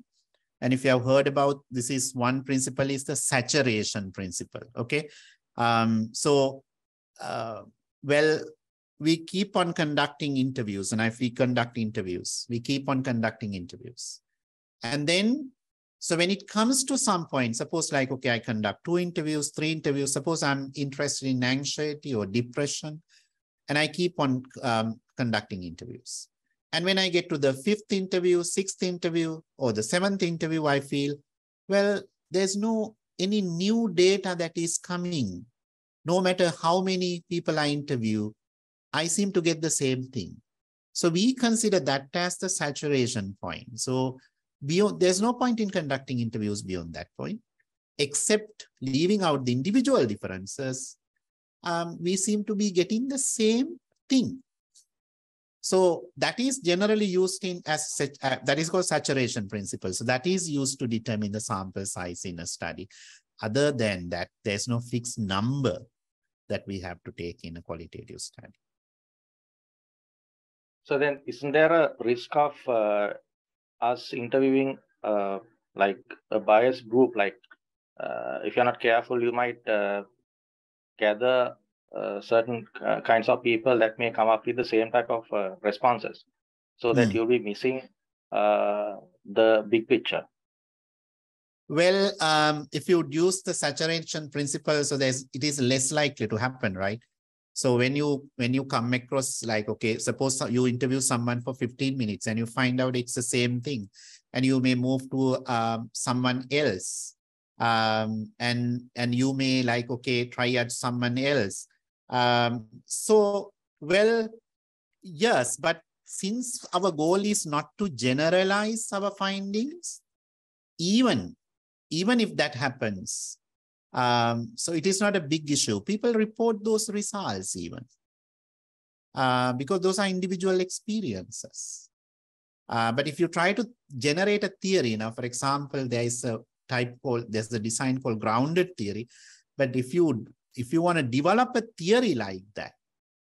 And if you have heard about this is one principle is the saturation principle. Okay. Um, so uh, well, we keep on conducting interviews, and if we conduct interviews, we keep on conducting interviews. And then so when it comes to some point, suppose like, okay, I conduct two interviews, three interviews, suppose I'm interested in anxiety or depression, and I keep on um, conducting interviews. And when I get to the fifth interview, sixth interview, or the seventh interview, I feel, well, there's no any new data that is coming. No matter how many people I interview, I seem to get the same thing. So we consider that as the saturation point. So beyond, there's no point in conducting interviews beyond that point, except leaving out the individual differences. Um, we seem to be getting the same thing. So that is generally used in as uh, that is called saturation principle. So that is used to determine the sample size in a study. Other than that, there's no fixed number that we have to take in a qualitative study. So then, isn't there a risk of uh, us interviewing uh, like a biased group? Like, uh, if you're not careful, you might uh, gather uh, certain uh, kinds of people that may come up with the same type of uh, responses, so that Hmm. you'll be missing uh, the big picture. Well, um, if you use the saturation principle, so there's it is less likely to happen, right? So when you when you come across like okay, suppose you interview someone for 15 minutes and you find out it's the same thing, and you may move to um, someone else, um, and and you may like okay try at someone else. Um, so well, yes, but since our goal is not to generalize our findings, even even if that happens, um, so it is not a big issue. People report those results even uh, because those are individual experiences. Uh, but if you try to generate a theory, now, for example, there is a type called, there's a design called grounded theory. But if you, if you want to develop a theory like that,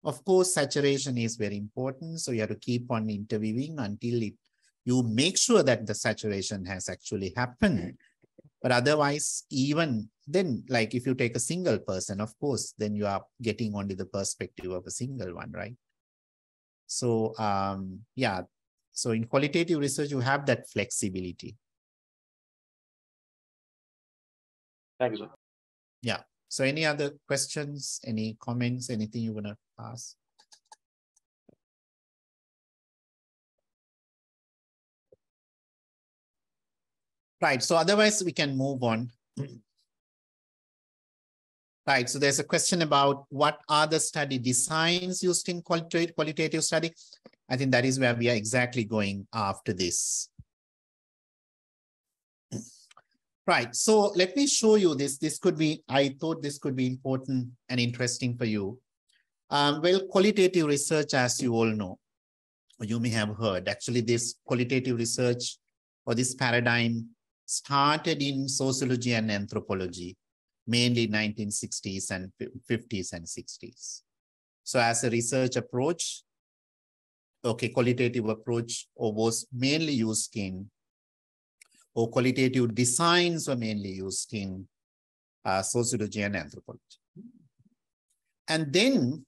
of course, saturation is very important. So you have to keep on interviewing until it, you make sure that the saturation has actually happened. But otherwise, even then, like if you take a single person, of course, then you are getting only the perspective of a single one, right? So um, yeah, so in qualitative research, you have that flexibility. Thank you, sir. Yeah so any other questions, any comments, anything you want to ask? Right, so otherwise we can move on. Right, so there's a question about what are the study designs used in qualitative, qualitative study? I think that is where we are exactly going after this. Right, so let me show you this. This could be, I thought this could be important and interesting for you. Um, well, qualitative research, as you all know, you may have heard, actually this qualitative research or this paradigm started in sociology and anthropology, mainly 1960s and 50s and 60s. So as a research approach, okay, qualitative approach was mainly used in or qualitative designs were mainly used in uh, sociology and anthropology. And then,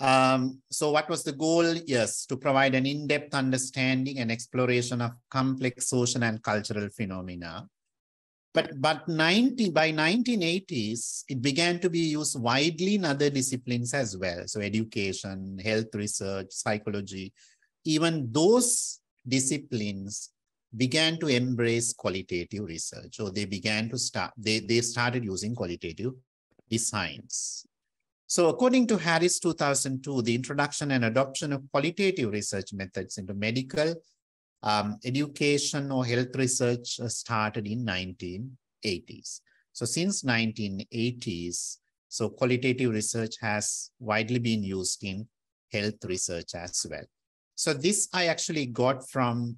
um, so what was the goal? Yes, to provide an in-depth understanding and exploration of complex social and cultural phenomena But, but 90, by 1980s, it began to be used widely in other disciplines as well. So education, health research, psychology, even those disciplines began to embrace qualitative research So they began to start, they, they started using qualitative designs. So according to Harris 2002, the introduction and adoption of qualitative research methods into medical, um, education or health research started in 1980s. So since 1980s, so qualitative research has widely been used in health research as well. So this I actually got from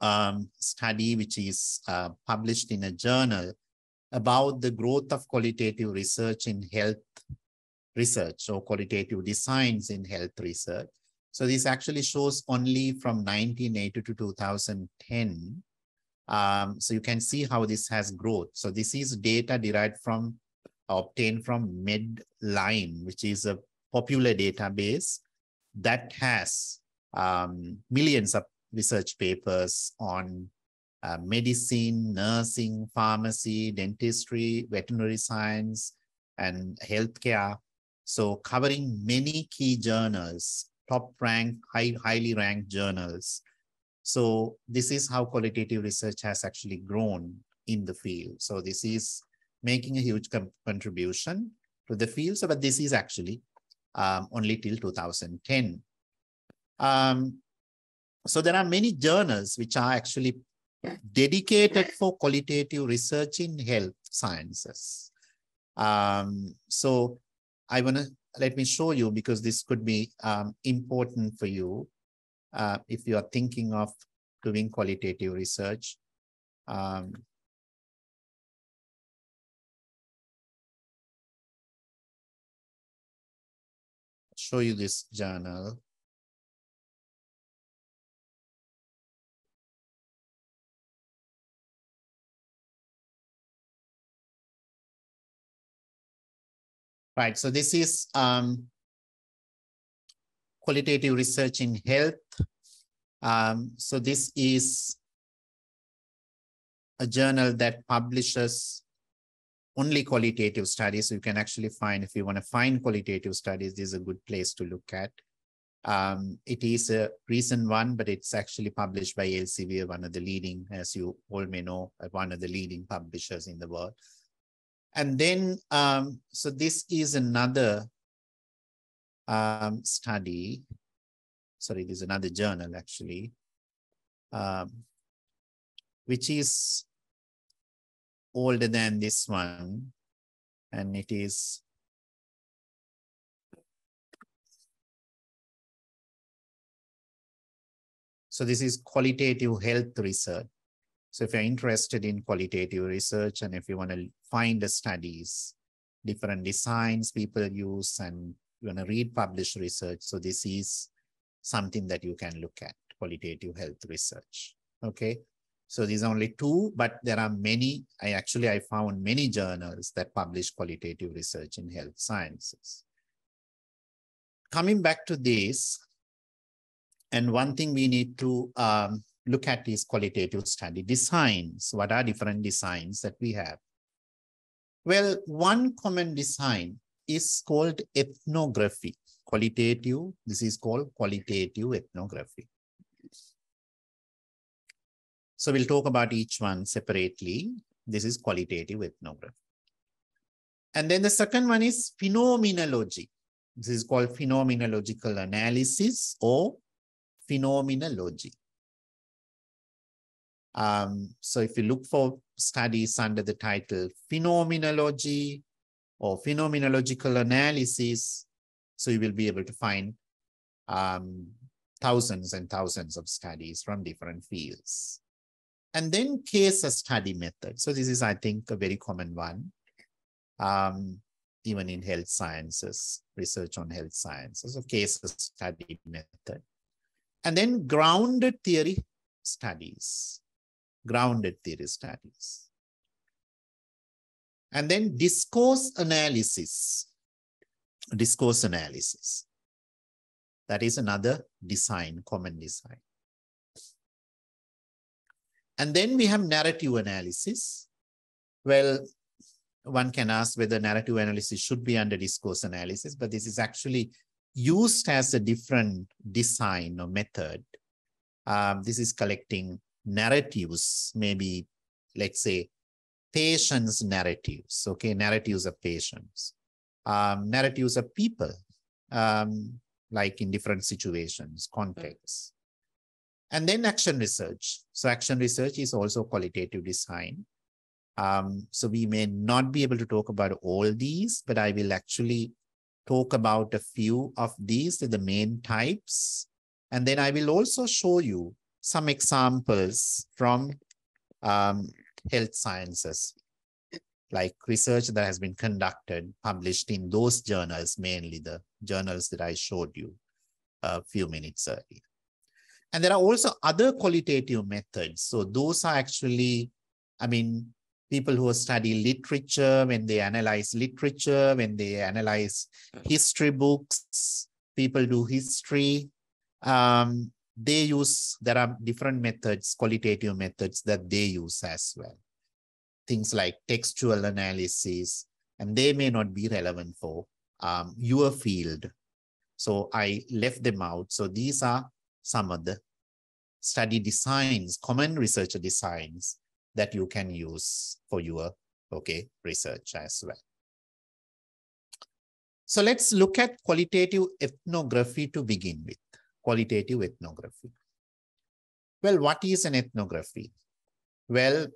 um, study which is uh, published in a journal about the growth of qualitative research in health research or qualitative designs in health research. So this actually shows only from 1980 to 2010. Um, so you can see how this has growth. So this is data derived from, obtained from Medline, which is a popular database that has um, millions of research papers on uh, medicine, nursing, pharmacy, dentistry, veterinary science, and healthcare. So covering many key journals, top ranked, high, highly ranked journals. So this is how qualitative research has actually grown in the field. So this is making a huge contribution to the field. So, but this is actually um, only till 2010. Um, so there are many journals which are actually dedicated for qualitative research in health sciences. Um, so I want to let me show you because this could be um, important for you uh, if you are thinking of doing qualitative research. Um, show you this journal. Right, so this is um, qualitative research in health. Um, so this is a journal that publishes only qualitative studies. So you can actually find, if you want to find qualitative studies, this is a good place to look at. Um, it is a recent one, but it's actually published by Elsevier, one of the leading, as you all may know, one of the leading publishers in the world. And then, um, so this is another um, study. Sorry, this is another journal actually, um, which is older than this one. And it is So this is qualitative health research. So if you're interested in qualitative research and if you want to find the studies, different designs people use and you want to read published research. So this is something that you can look at, qualitative health research. Okay. So these are only two, but there are many. I actually, I found many journals that publish qualitative research in health sciences. Coming back to this, and one thing we need to um, look at is qualitative study designs. What are different designs that we have? Well, one common design is called ethnography. Qualitative, this is called qualitative ethnography. So we'll talk about each one separately. This is qualitative ethnography. And then the second one is phenomenology. This is called phenomenological analysis or phenomenology. Um, so if you look for studies under the title phenomenology or phenomenological analysis, so you will be able to find um, thousands and thousands of studies from different fields. And then case study method. So this is, I think, a very common one, um, even in health sciences, research on health sciences, of case study method. And then grounded theory studies grounded theory studies. And then discourse analysis. Discourse analysis. That is another design, common design. And then we have narrative analysis. Well, one can ask whether narrative analysis should be under discourse analysis, but this is actually used as a different design or method. Um, this is collecting narratives, maybe, let's say, patients' narratives, okay, narratives of patients, um, narratives of people, um, like in different situations, contexts. And then action research. So action research is also qualitative design. Um, so we may not be able to talk about all these, but I will actually talk about a few of these, the main types. And then I will also show you some examples from um, health sciences, like research that has been conducted, published in those journals, mainly the journals that I showed you a few minutes earlier. And there are also other qualitative methods. So those are actually, I mean, people who study literature, when they analyze literature, when they analyze history books, people do history, um, they use, there are different methods, qualitative methods that they use as well. Things like textual analysis, and they may not be relevant for um, your field. So I left them out. So these are some of the study designs, common researcher designs that you can use for your okay research as well. So let's look at qualitative ethnography to begin with. Qualitative ethnography. Well, what is an ethnography? Well,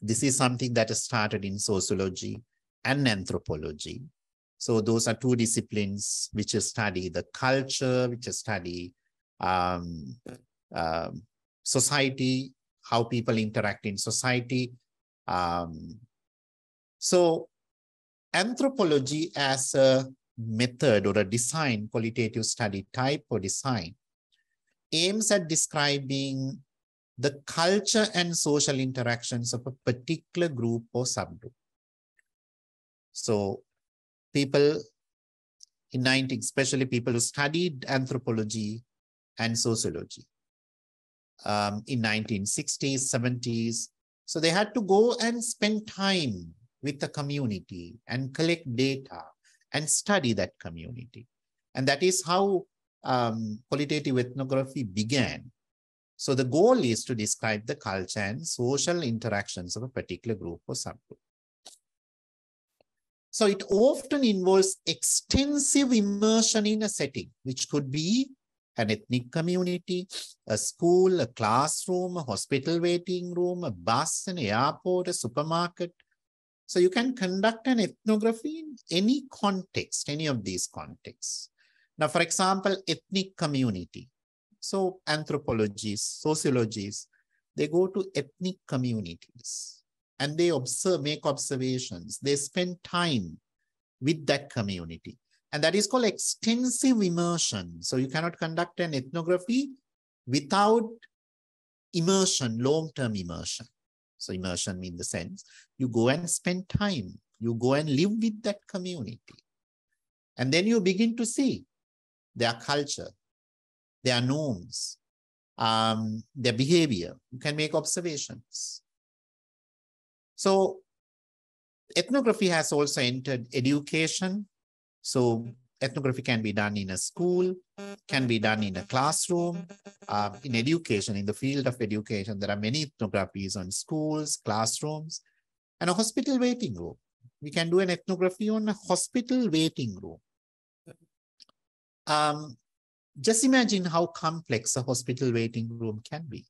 this is something that started in sociology and anthropology. So those are two disciplines which study the culture, which study um, uh, society how people interact in society. Um, so anthropology as a method or a design, qualitative study type or design, aims at describing the culture and social interactions of a particular group or subgroup. So people in 90, especially people who studied anthropology and sociology, um, in 1960s, 70s. So they had to go and spend time with the community and collect data and study that community. And that is how um, qualitative ethnography began. So the goal is to describe the culture and social interactions of a particular group or subgroup. So it often involves extensive immersion in a setting, which could be an ethnic community, a school, a classroom, a hospital waiting room, a bus, an airport, a supermarket. So you can conduct an ethnography in any context, any of these contexts. Now, for example, ethnic community. So anthropologists, sociologists, they go to ethnic communities and they observe, make observations. They spend time with that community. And that is called extensive immersion. So you cannot conduct an ethnography without immersion, long-term immersion. So immersion means the sense you go and spend time, you go and live with that community. And then you begin to see their culture, their norms, um, their behavior. You can make observations. So ethnography has also entered education so ethnography can be done in a school, can be done in a classroom, uh, in education, in the field of education. There are many ethnographies on schools, classrooms, and a hospital waiting room. We can do an ethnography on a hospital waiting room. Um, just imagine how complex a hospital waiting room can be,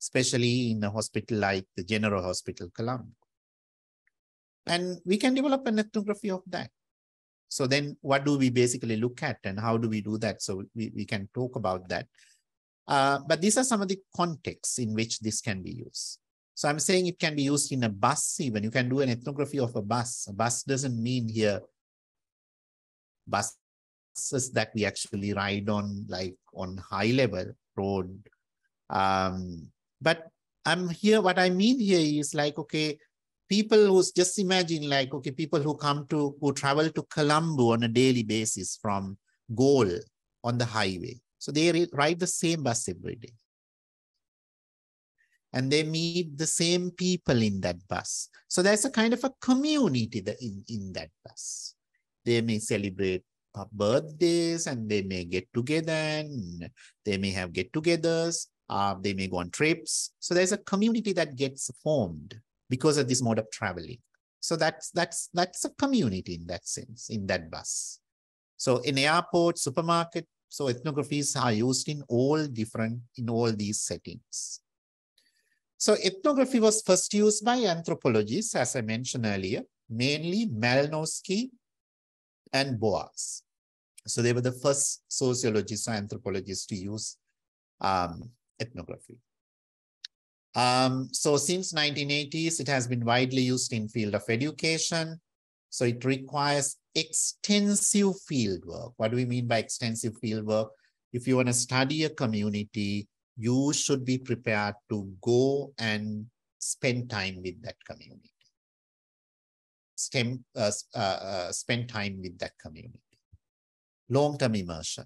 especially in a hospital like the General Hospital, Colombo. And we can develop an ethnography of that. So then what do we basically look at and how do we do that? So we, we can talk about that. Uh, but these are some of the contexts in which this can be used. So I'm saying it can be used in a bus even. You can do an ethnography of a bus. A bus doesn't mean here buses that we actually ride on like on high level road. Um, but I'm here, what I mean here is like, okay, people who's just imagine like, okay, people who come to, who travel to Colombo on a daily basis from Galle on the highway. So they ride the same bus every day. and they meet the same people in that bus. So there's a kind of a community that in, in that bus. They may celebrate birthdays and they may get together and they may have get-togethers. Uh, they may go on trips. So there's a community that gets formed because of this mode of traveling. So that's that's that's a community in that sense, in that bus. So in airport, supermarket, so ethnographies are used in all different, in all these settings. So ethnography was first used by anthropologists, as I mentioned earlier, mainly Malinowski and Boas. So they were the first sociologists or anthropologists to use um, ethnography. Um, so since 1980s, it has been widely used in field of education. So it requires extensive field work. What do we mean by extensive field work? If you want to study a community, you should be prepared to go and spend time with that community. Stem, uh, uh, uh, spend time with that community. Long-term immersion.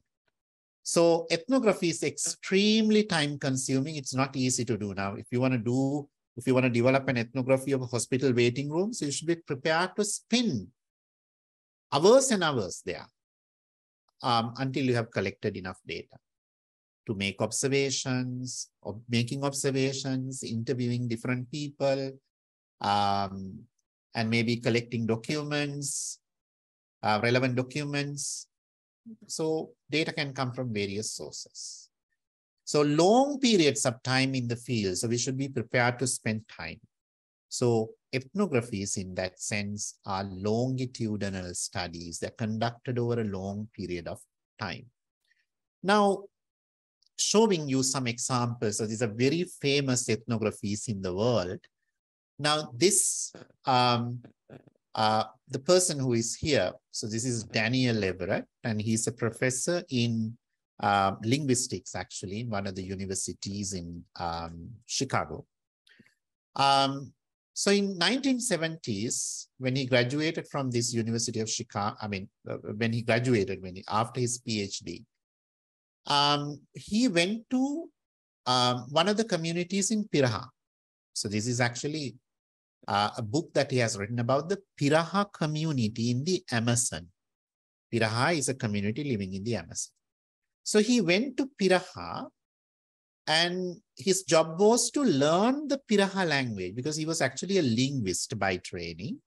So ethnography is extremely time consuming. It's not easy to do now. If you want to do, if you want to develop an ethnography of a hospital waiting rooms, you should be prepared to spend hours and hours there um, until you have collected enough data to make observations, or making observations, interviewing different people, um, and maybe collecting documents, uh, relevant documents, so data can come from various sources. So long periods of time in the field. So we should be prepared to spend time. So ethnographies in that sense are longitudinal studies that conducted over a long period of time. Now, showing you some examples. So these are very famous ethnographies in the world. Now, this um, uh, the person who is here, so this is Daniel Everett, and he's a professor in uh, linguistics, actually, in one of the universities in um, Chicago. Um, so in 1970s, when he graduated from this University of Chicago, I mean, uh, when he graduated, when he, after his PhD, um, he went to um, one of the communities in Piraha. So this is actually uh, a book that he has written about the Piraha community in the Amazon. Piraha is a community living in the Amazon. So he went to Piraha and his job was to learn the Piraha language because he was actually a linguist by training.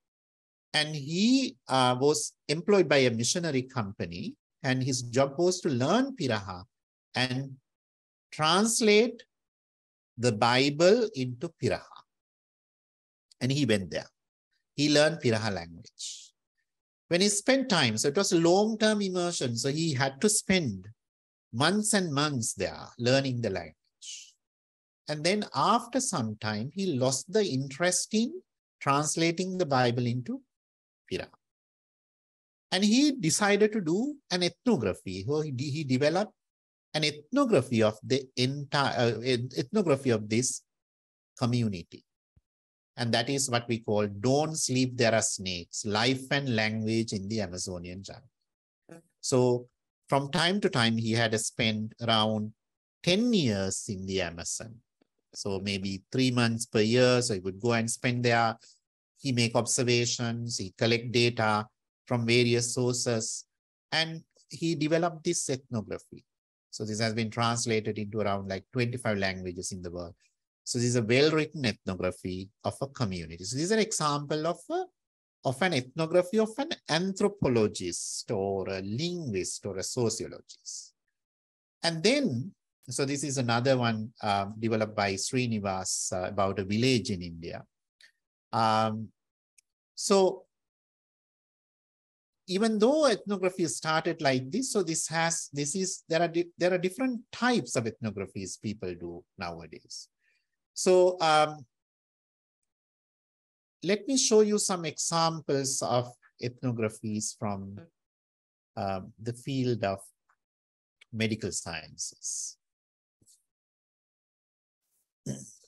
And he uh, was employed by a missionary company and his job was to learn Piraha and translate the Bible into Piraha and he went there. He learned Piraha language. When he spent time, so it was a long-term immersion, so he had to spend months and months there learning the language. And then after some time, he lost the interest in translating the Bible into Piraha. And he decided to do an ethnography. He developed an ethnography of the entire uh, ethnography of this community. And that is what we call Don't Sleep, There Are Snakes, Life and Language in the Amazonian Jungle. So from time to time, he had spent around 10 years in the Amazon. So maybe three months per year. So he would go and spend there. He make observations, he collect data from various sources, and he developed this ethnography. So this has been translated into around like 25 languages in the world. So this is a well-written ethnography of a community. So this is an example of a, of an ethnography of an anthropologist or a linguist or a sociologist. And then, so this is another one um, developed by Srinivas uh, about a village in India. Um, so even though ethnography started like this, so this has, this is, there are, there are different types of ethnographies people do nowadays. So um, let me show you some examples of ethnographies from um, the field of medical sciences. [clears throat]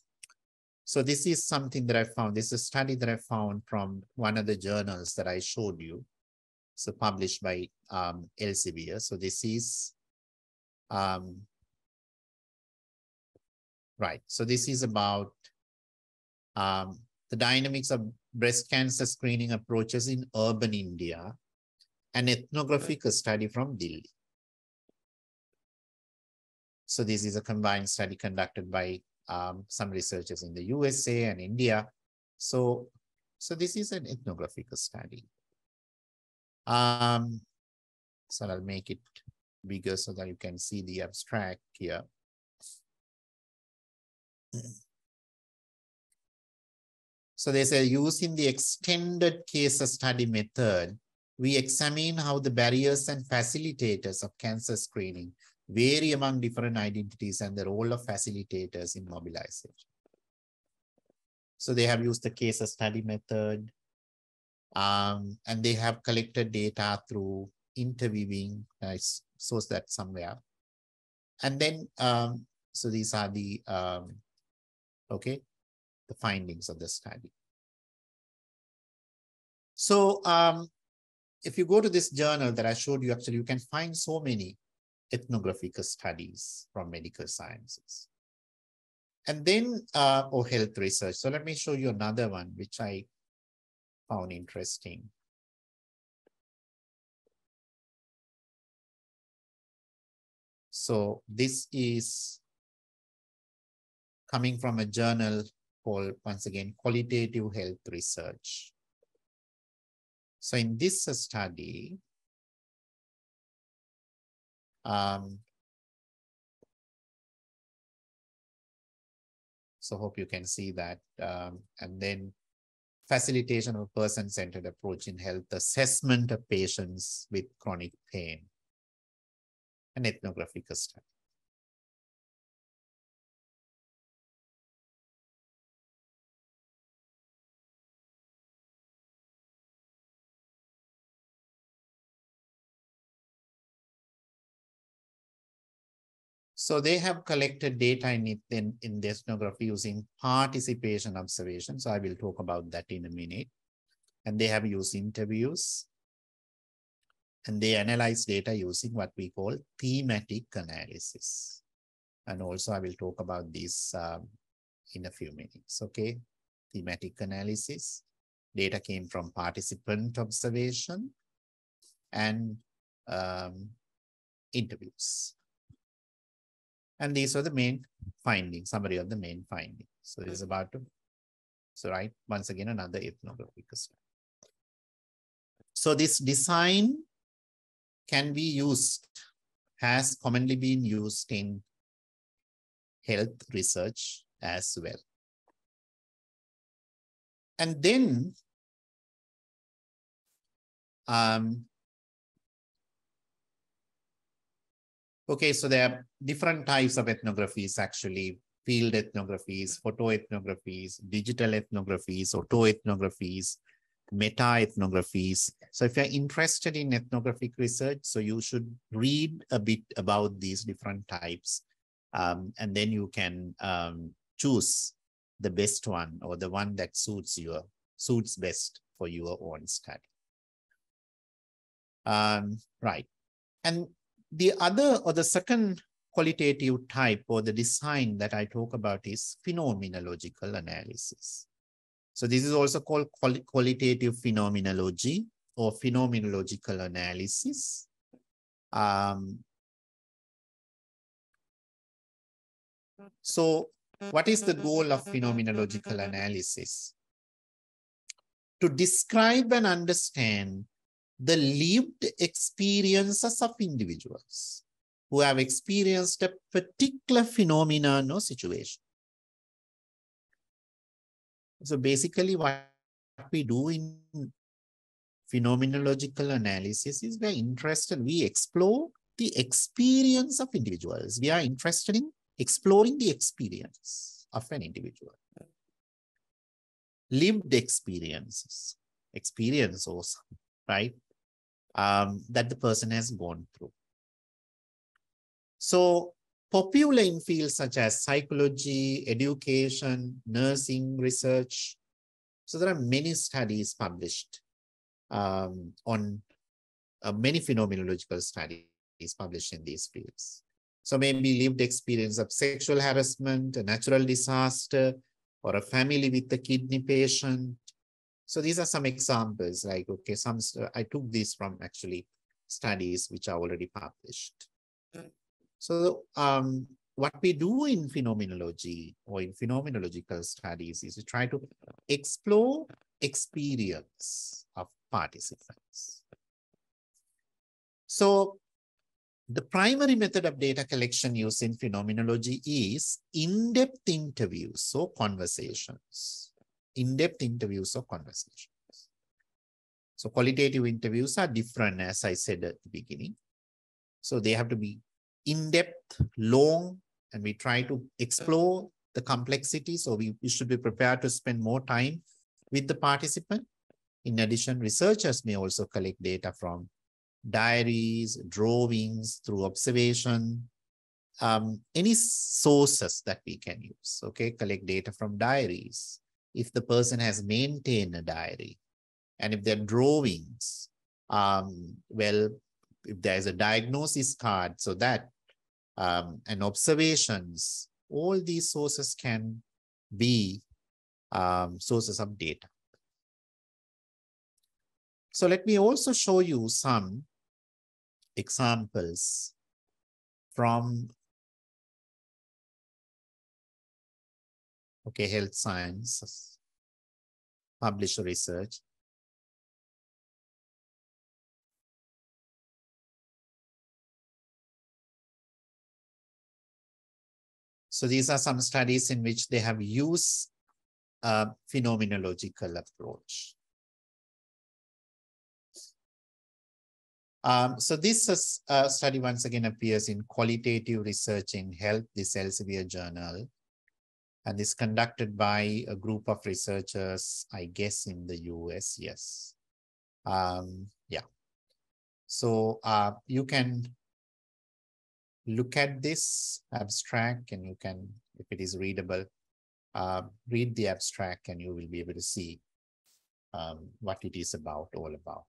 So this is something that I found. This is a study that I found from one of the journals that I showed you. So published by um, Elsevier. So this is um, Right. So this is about um, the dynamics of breast cancer screening approaches in urban India, an ethnographic study from Delhi. So this is a combined study conducted by um, some researchers in the USA and India. So, so this is an ethnographic study. Um, so I'll make it bigger so that you can see the abstract here. So they say using the extended case study method, we examine how the barriers and facilitators of cancer screening vary among different identities and the role of facilitators in mobilization. So they have used the case study method um, and they have collected data through interviewing. I source that somewhere. And then, um, so these are the, um, okay, the findings of the study. So um, if you go to this journal that I showed you, actually, you can find so many ethnographic studies from medical sciences. And then, uh, or health research. So let me show you another one, which I found interesting. So this is coming from a journal called, once again, Qualitative Health Research. So in this study, um, so hope you can see that. Um, and then facilitation of person-centered approach in health assessment of patients with chronic pain, an ethnographic study. So they have collected data in, it, in, in the ethnography using participation observation. So I will talk about that in a minute. And they have used interviews. And they analyze data using what we call thematic analysis. And also I will talk about this um, in a few minutes, okay? Thematic analysis. Data came from participant observation and um, interviews. And these are the main findings, summary of the main findings. So this is about to, so right, once again, another ethnographic study. So this design can be used, has commonly been used in health research as well. And then um, Okay, so there are different types of ethnographies actually, field ethnographies, photo ethnographies, digital ethnographies, autoethnographies, meta-ethnographies. So if you're interested in ethnographic research, so you should read a bit about these different types. Um, and then you can um, choose the best one or the one that suits your suits best for your own study. Um, right. And the other or the second qualitative type or the design that I talk about is phenomenological analysis. So this is also called quali qualitative phenomenology or phenomenological analysis. Um, so what is the goal of phenomenological analysis? To describe and understand the lived experiences of individuals who have experienced a particular phenomenon or situation. So basically what we do in phenomenological analysis is we're interested, we explore the experience of individuals. We are interested in exploring the experience of an individual. Lived experiences, experience also, right? Um, that the person has gone through. So popular in fields such as psychology, education, nursing research. So there are many studies published um, on uh, many phenomenological studies published in these fields. So maybe lived experience of sexual harassment, a natural disaster, or a family with a kidney patient. So these are some examples like, okay, some, I took these from actually studies which are already published. So um, what we do in phenomenology or in phenomenological studies is to try to explore experience of participants. So the primary method of data collection used in phenomenology is in-depth interviews or conversations. In-depth interviews or conversations. So qualitative interviews are different, as I said at the beginning. So they have to be in-depth, long, and we try to explore the complexity. So we, we should be prepared to spend more time with the participant. In addition, researchers may also collect data from diaries, drawings, through observation, um, any sources that we can use, okay? Collect data from diaries. If the person has maintained a diary, and if there are drawings, um, well, if there's a diagnosis card, so that, um, and observations, all these sources can be um, sources of data. So let me also show you some examples from okay health sciences. Published research. So these are some studies in which they have used a phenomenological approach. Um, so this is, uh, study once again appears in Qualitative Research in Health, this Elsevier journal, and is conducted by a group of researchers, I guess in the US, yes. Um, yeah. So uh, you can look at this abstract and you can, if it is readable, uh, read the abstract and you will be able to see um, what it is about, all about.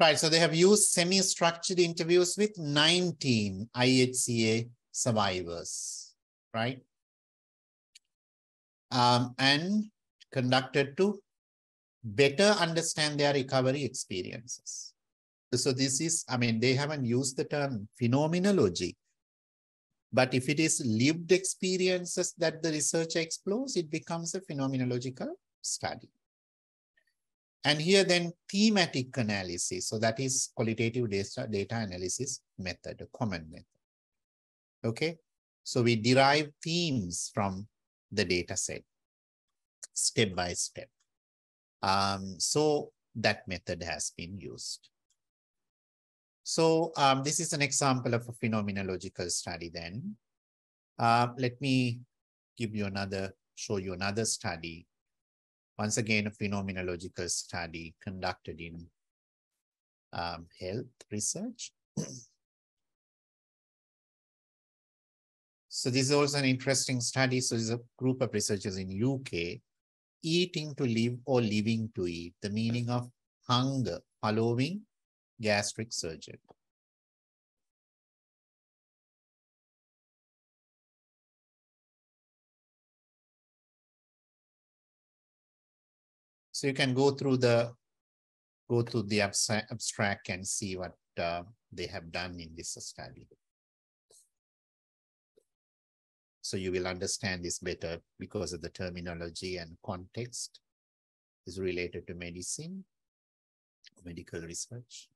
Right, so they have used semi-structured interviews with 19 IHCA survivors, right? Um, and conducted to better understand their recovery experiences. So this is, I mean, they haven't used the term phenomenology, but if it is lived experiences that the researcher explores, it becomes a phenomenological study. And here then thematic analysis. So that is qualitative data, data analysis method, a common method. Okay. So we derive themes from the data set step by step. Um, so that method has been used. So um, this is an example of a phenomenological study then. Uh, let me give you another, show you another study once again, a phenomenological study conducted in um, health research. [clears throat] so this is also an interesting study. So there's a group of researchers in UK, eating to live or living to eat, the meaning of hunger following gastric surgery. So you can go through the go through the abstract and see what uh, they have done in this study. So you will understand this better because of the terminology and context is related to medicine. medical research.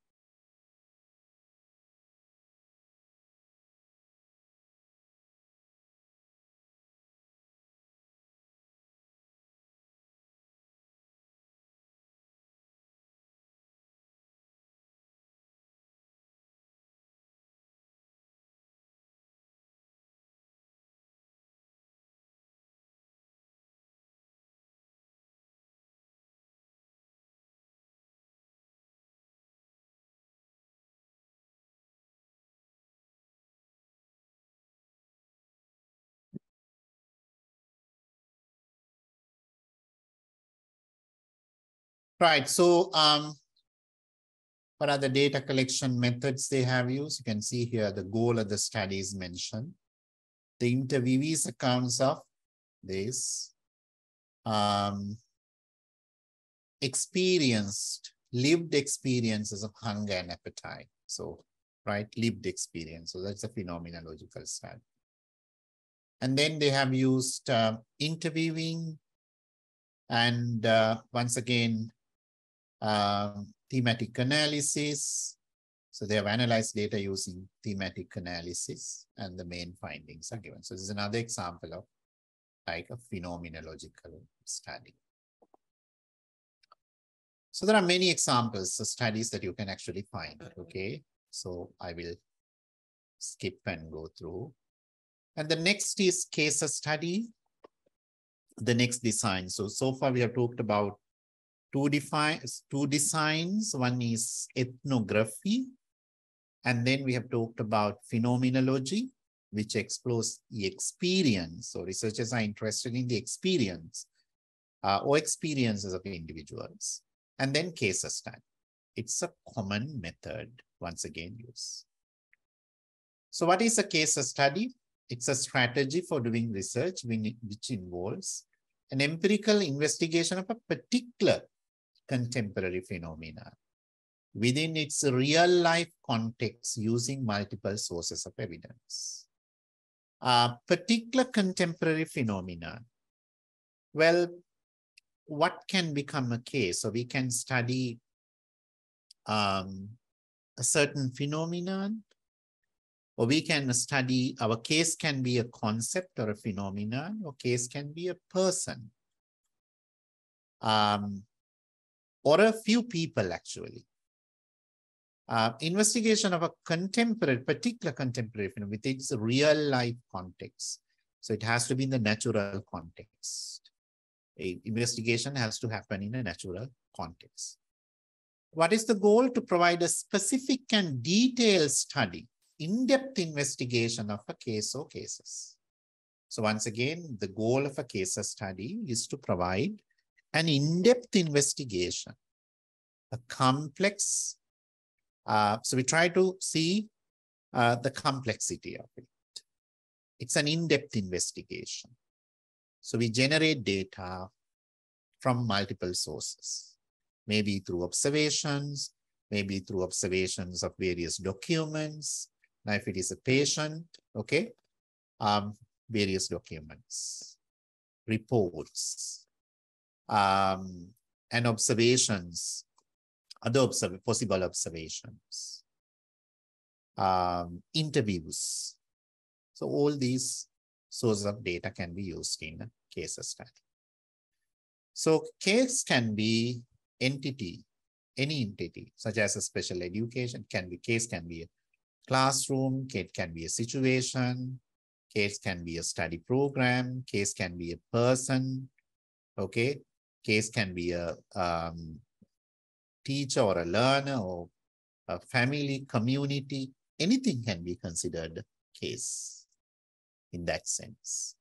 Right. So um, what are the data collection methods they have used? You can see here the goal of the study is mentioned. The interviewees accounts of this um, experienced, lived experiences of hunger and appetite. So, right, lived experience. So that's a phenomenological study. And then they have used uh, interviewing and uh, once again, um, thematic analysis. So they have analyzed data using thematic analysis and the main findings are given. So this is another example of like a phenomenological study. So there are many examples of studies that you can actually find, okay? So I will skip and go through. And the next is case study, the next design. So, so far we have talked about two define two designs. One is ethnography, and then we have talked about phenomenology, which explores the experience. So researchers are interested in the experience uh, or experiences of individuals, and then case study. It's a common method once again used. So what is a case study? It's a strategy for doing research which involves an empirical investigation of a particular contemporary phenomena within its real life context using multiple sources of evidence. A particular contemporary phenomena, well, what can become a case? So we can study um, a certain phenomenon, or we can study, our case can be a concept or a phenomenon, or case can be a person. Um, or a few people actually. Uh, investigation of a contemporary, particular contemporary phenomenon with its real life context. So it has to be in the natural context. A investigation has to happen in a natural context. What is the goal? To provide a specific and detailed study, in-depth investigation of a case or cases. So once again, the goal of a case study is to provide an in-depth investigation, a complex, uh, so we try to see uh, the complexity of it. It's an in-depth investigation. So we generate data from multiple sources, maybe through observations, maybe through observations of various documents. Now, if it is a patient, okay, um, various documents, reports, um, and observations, other observ possible observations, um, interviews. So all these sources of data can be used in case study. So case can be entity, any entity, such as a special education, can be case can be a classroom, case can be a situation, case can be a study program, case can be a person, okay? Case can be a um, teacher or a learner or a family, community, anything can be considered case in that sense.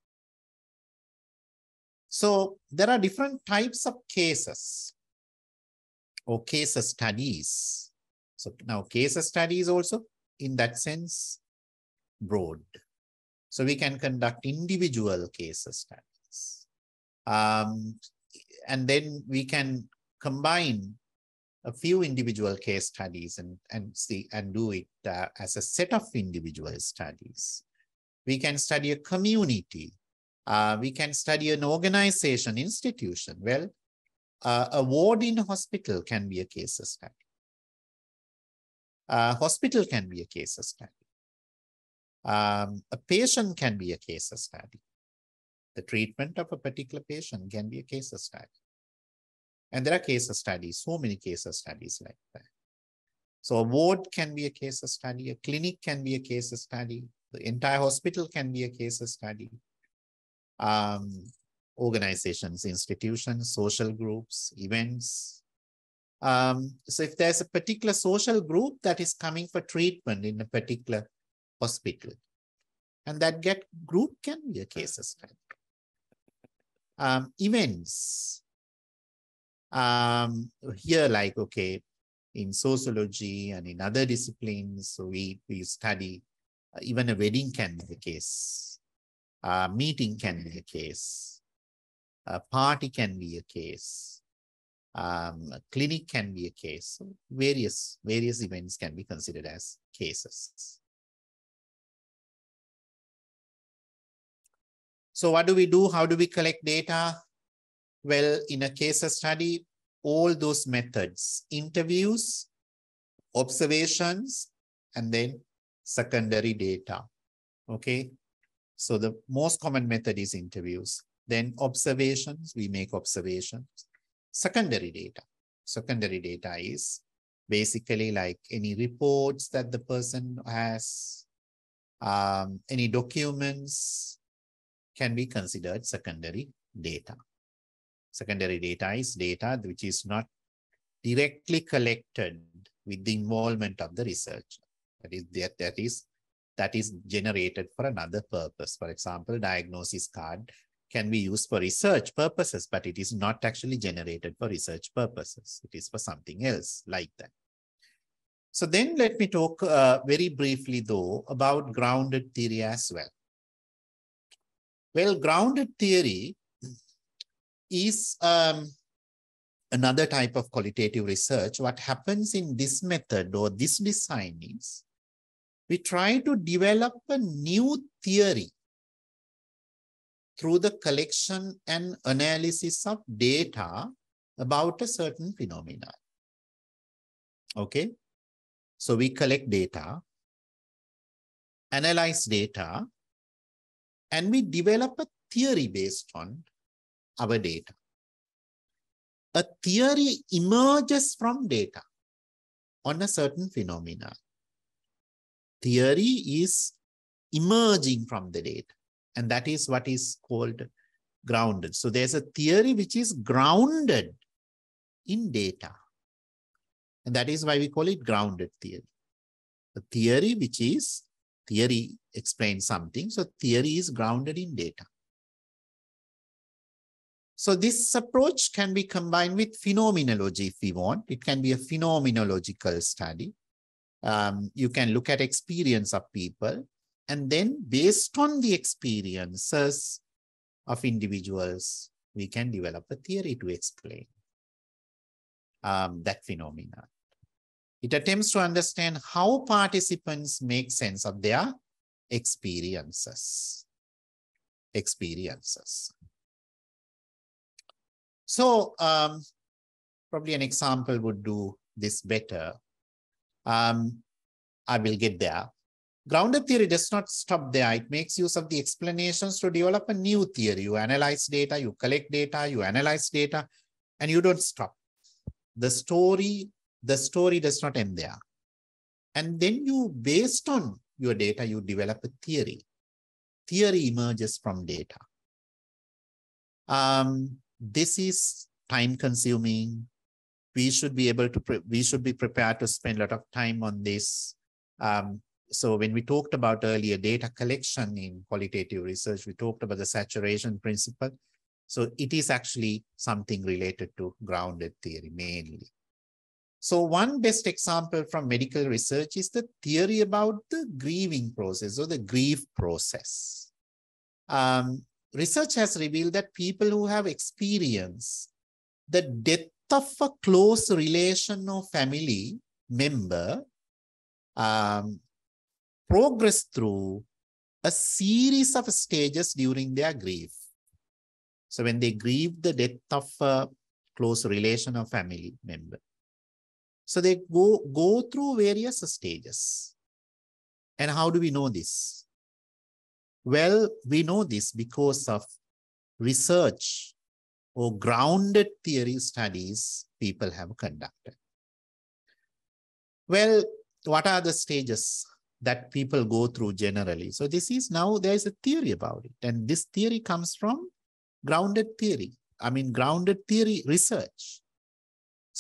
So there are different types of cases or case studies. So now case studies also in that sense broad. So we can conduct individual case studies. Um, and then we can combine a few individual case studies and, and see and do it uh, as a set of individual studies. We can study a community. Uh, we can study an organization, institution. Well, uh, a ward in a hospital can be a case study. A hospital can be a case study. Um, a patient can be a case study. The treatment of a particular patient can be a case study. And there are case studies, so many case studies like that. So a ward can be a case study, a clinic can be a case study, the entire hospital can be a case study. Um, organizations, institutions, social groups, events. Um, so if there's a particular social group that is coming for treatment in a particular hospital, and that get group can be a case study. Um, events. Um, here, like, okay, in sociology and in other disciplines, we, we study, uh, even a wedding can be the case. A meeting can be a case. A party can be a case. Um, a clinic can be a case. Various, various events can be considered as cases. So what do we do? How do we collect data? Well, in a case study, all those methods, interviews, observations, and then secondary data. Okay. So the most common method is interviews. Then observations, we make observations. Secondary data. Secondary data is basically like any reports that the person has, um, any documents can be considered secondary data. Secondary data is data which is not directly collected with the involvement of the researcher. That is, that, that is, that is generated for another purpose. For example, diagnosis card can be used for research purposes, but it is not actually generated for research purposes. It is for something else like that. So then let me talk uh, very briefly though about grounded theory as well. Well, grounded theory is um, another type of qualitative research. What happens in this method or this design is we try to develop a new theory through the collection and analysis of data about a certain phenomenon. Okay, so we collect data, analyze data, and we develop a theory based on our data. A theory emerges from data on a certain phenomena. Theory is emerging from the data, and that is what is called grounded. So there's a theory which is grounded in data. And that is why we call it grounded theory. A theory which is, theory explains something, so theory is grounded in data. So this approach can be combined with phenomenology if we want. It can be a phenomenological study. Um, you can look at experience of people and then based on the experiences of individuals, we can develop a theory to explain um, that phenomena. It attempts to understand how participants make sense of their experiences. Experiences. So um, probably an example would do this better. Um, I will get there. Grounded theory does not stop there. It makes use of the explanations to develop a new theory. You analyze data, you collect data, you analyze data, and you don't stop. The story, the story does not end there. And then you, based on your data, you develop a theory. Theory emerges from data. Um, this is time consuming. We should be able to, we should be prepared to spend a lot of time on this. Um, so when we talked about earlier data collection in qualitative research, we talked about the saturation principle. So it is actually something related to grounded theory mainly. So one best example from medical research is the theory about the grieving process or the grief process. Um, research has revealed that people who have experienced the death of a close relation or family member um, progress through a series of stages during their grief. So when they grieve the death of a close relation or family member, So they go, go through various stages. And how do we know this? Well, we know this because of research or grounded theory studies people have conducted. Well, what are the stages that people go through generally? So this is now there is a theory about it. And this theory comes from grounded theory. I mean, grounded theory research.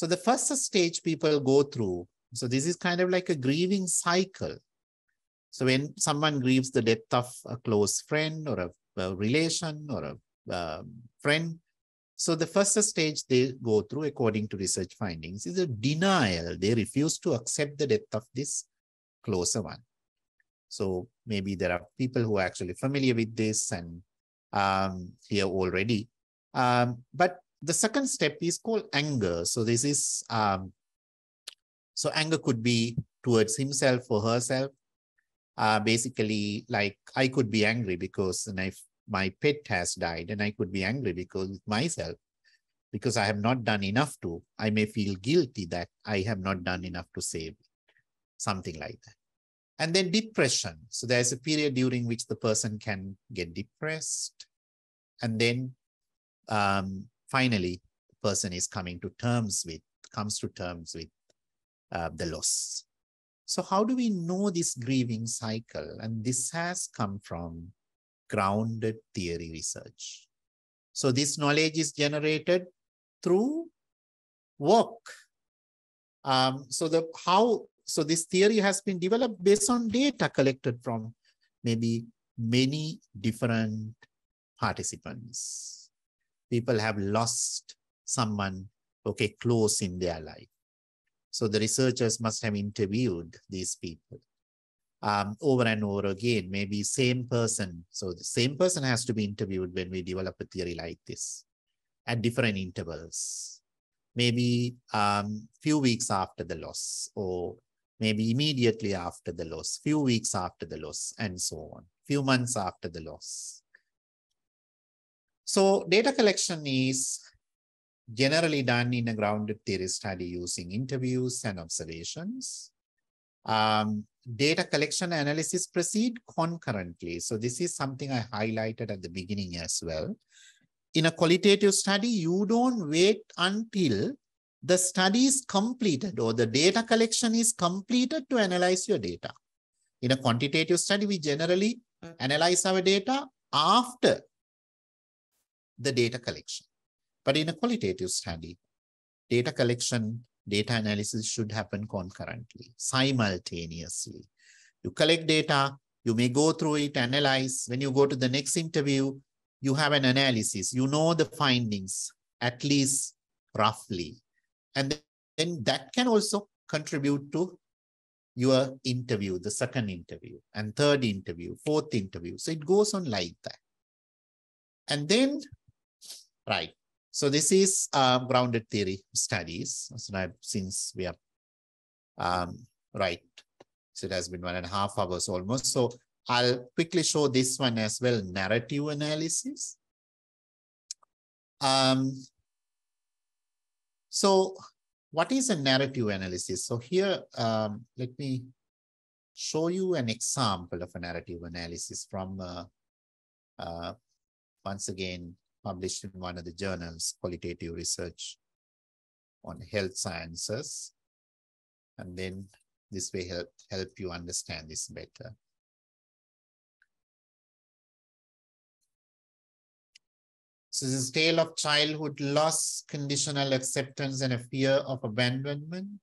So the first stage people go through, so this is kind of like a grieving cycle. So when someone grieves the death of a close friend or a, a relation or a uh, friend, so the first stage they go through according to research findings is a denial. They refuse to accept the death of this closer one. So maybe there are people who are actually familiar with this and um, here already. Um, but the second step is called anger. So this is, um, so anger could be towards himself or herself. Uh, basically, like I could be angry because and if my pet has died and I could be angry because myself, because I have not done enough to, I may feel guilty that I have not done enough to save something like that. And then depression. So there's a period during which the person can get depressed. And then um, finally, the person is coming to terms with, comes to terms with uh, the loss. So how do we know this grieving cycle? And this has come from grounded theory research. So this knowledge is generated through work. Um, so the how so this theory has been developed based on data collected from maybe many different participants. People have lost someone, okay, close in their life. So the researchers must have interviewed these people um, over and over again, maybe same person. So the same person has to be interviewed when we develop a theory like this at different intervals. Maybe um, few weeks after the loss or maybe immediately after the loss, few weeks after the loss and so on, few months after the loss. So data collection is generally done in a grounded theory study using interviews and observations. Um, data collection analysis proceed concurrently. So this is something I highlighted at the beginning as well. In a qualitative study, you don't wait until the study is completed or the data collection is completed to analyze your data. In a quantitative study, we generally analyze our data after the data collection. But in a qualitative study, data collection, data analysis should happen concurrently, simultaneously. You collect data, you may go through it, analyze. When you go to the next interview, you have an analysis. You know the findings, at least roughly. And then that can also contribute to your interview, the second interview, and third interview, fourth interview. So it goes on like that. And then, right. So this is uh, grounded theory studies. So now, since we are, um, right. So it has been one and a half hours almost. So I'll quickly show this one as well, narrative analysis. Um, so what is a narrative analysis? So here, um, let me show you an example of a narrative analysis from, uh, uh, once again, published in one of the journals, Qualitative Research on Health Sciences. And then this way help, help you understand this better. So this is tale of childhood loss, conditional acceptance, and a fear of abandonment.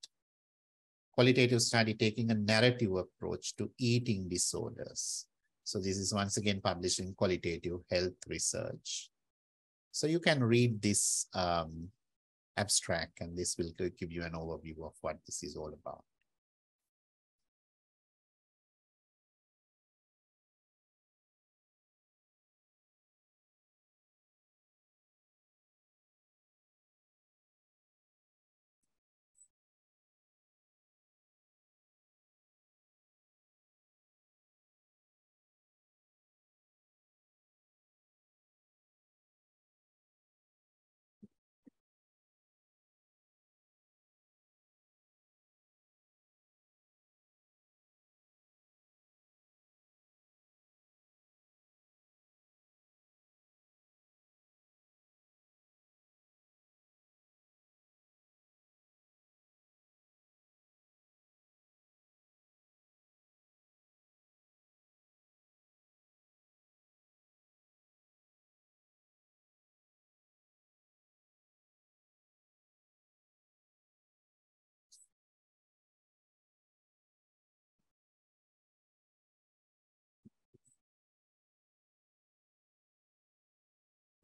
Qualitative study taking a narrative approach to eating disorders. So this is once again published in Qualitative Health Research. So you can read this um, abstract and this will give you an overview of what this is all about.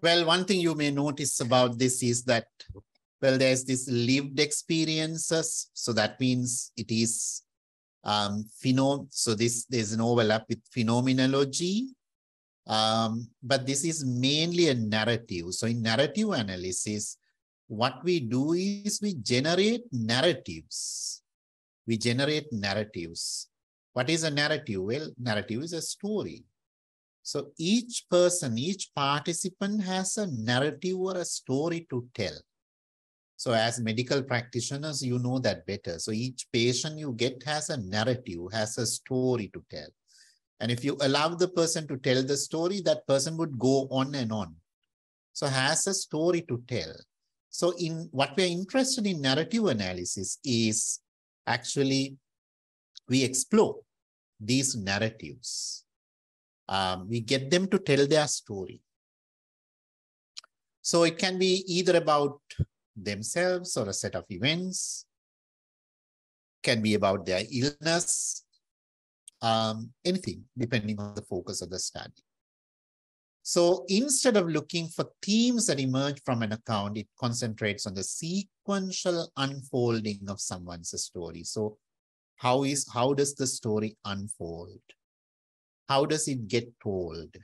Well, one thing you may notice about this is that, well, there's this lived experiences. So that means it is um, pheno. So this there's an overlap with phenomenology. Um, but this is mainly a narrative. So in narrative analysis, what we do is we generate narratives. We generate narratives. What is a narrative? Well, narrative is a story. So each person, each participant has a narrative or a story to tell. So as medical practitioners, you know that better. So each patient you get has a narrative, has a story to tell. And if you allow the person to tell the story, that person would go on and on. So has a story to tell. So in what we're interested in narrative analysis is actually we explore these narratives. Um, we get them to tell their story. So it can be either about themselves or a set of events, can be about their illness, um, anything, depending on the focus of the study. So instead of looking for themes that emerge from an account, it concentrates on the sequential unfolding of someone's story. So how is how does the story unfold? How does it get told?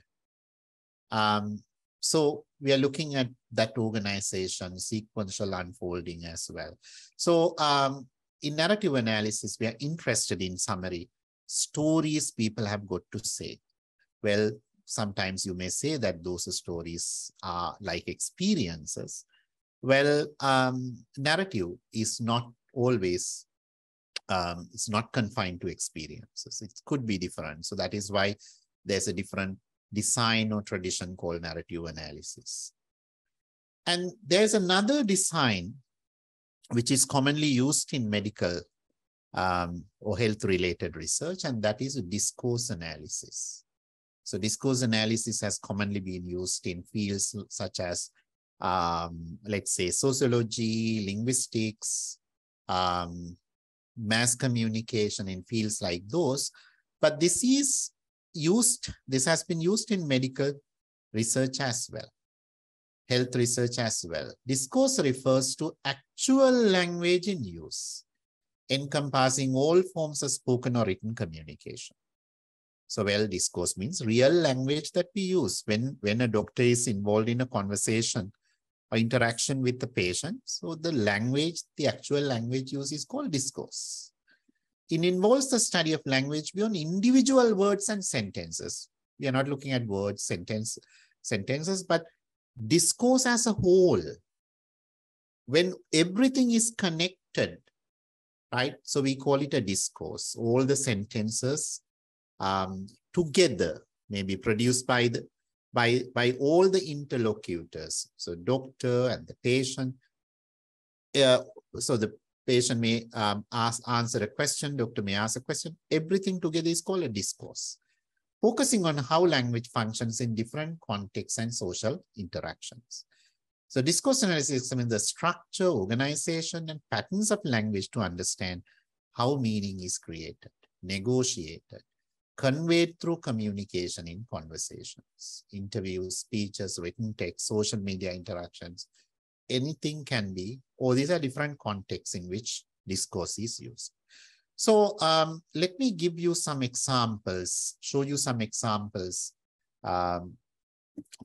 Um, so we are looking at that organization, sequential unfolding as well. So um, in narrative analysis, we are interested in summary, stories people have got to say. Well, sometimes you may say that those stories are like experiences. Well, um, narrative is not always, um, it's not confined to experiences. It could be different. So that is why there's a different design or tradition called narrative analysis. And there's another design which is commonly used in medical um, or health related research, and that is discourse analysis. So discourse analysis has commonly been used in fields such as, um, let's say, sociology, linguistics, um, mass communication in fields like those. But this is used, this has been used in medical research as well, health research as well. Discourse refers to actual language in use, encompassing all forms of spoken or written communication. So well, discourse means real language that we use when, when a doctor is involved in a conversation interaction with the patient. So the language, the actual language use is called discourse. It involves the study of language beyond individual words and sentences. We are not looking at words, sentence, sentences, but discourse as a whole. When everything is connected, right? So we call it a discourse. All the sentences um, together, maybe produced by the by by all the interlocutors. So doctor and the patient. Uh, so the patient may um, ask, answer a question, doctor may ask a question. Everything together is called a discourse, focusing on how language functions in different contexts and social interactions. So discourse analysis examines the structure, organization, and patterns of language to understand how meaning is created, negotiated, conveyed through communication in conversations, interviews, speeches, written text, social media interactions, anything can be, or these are different contexts in which discourse is used. So um, let me give you some examples, show you some examples um,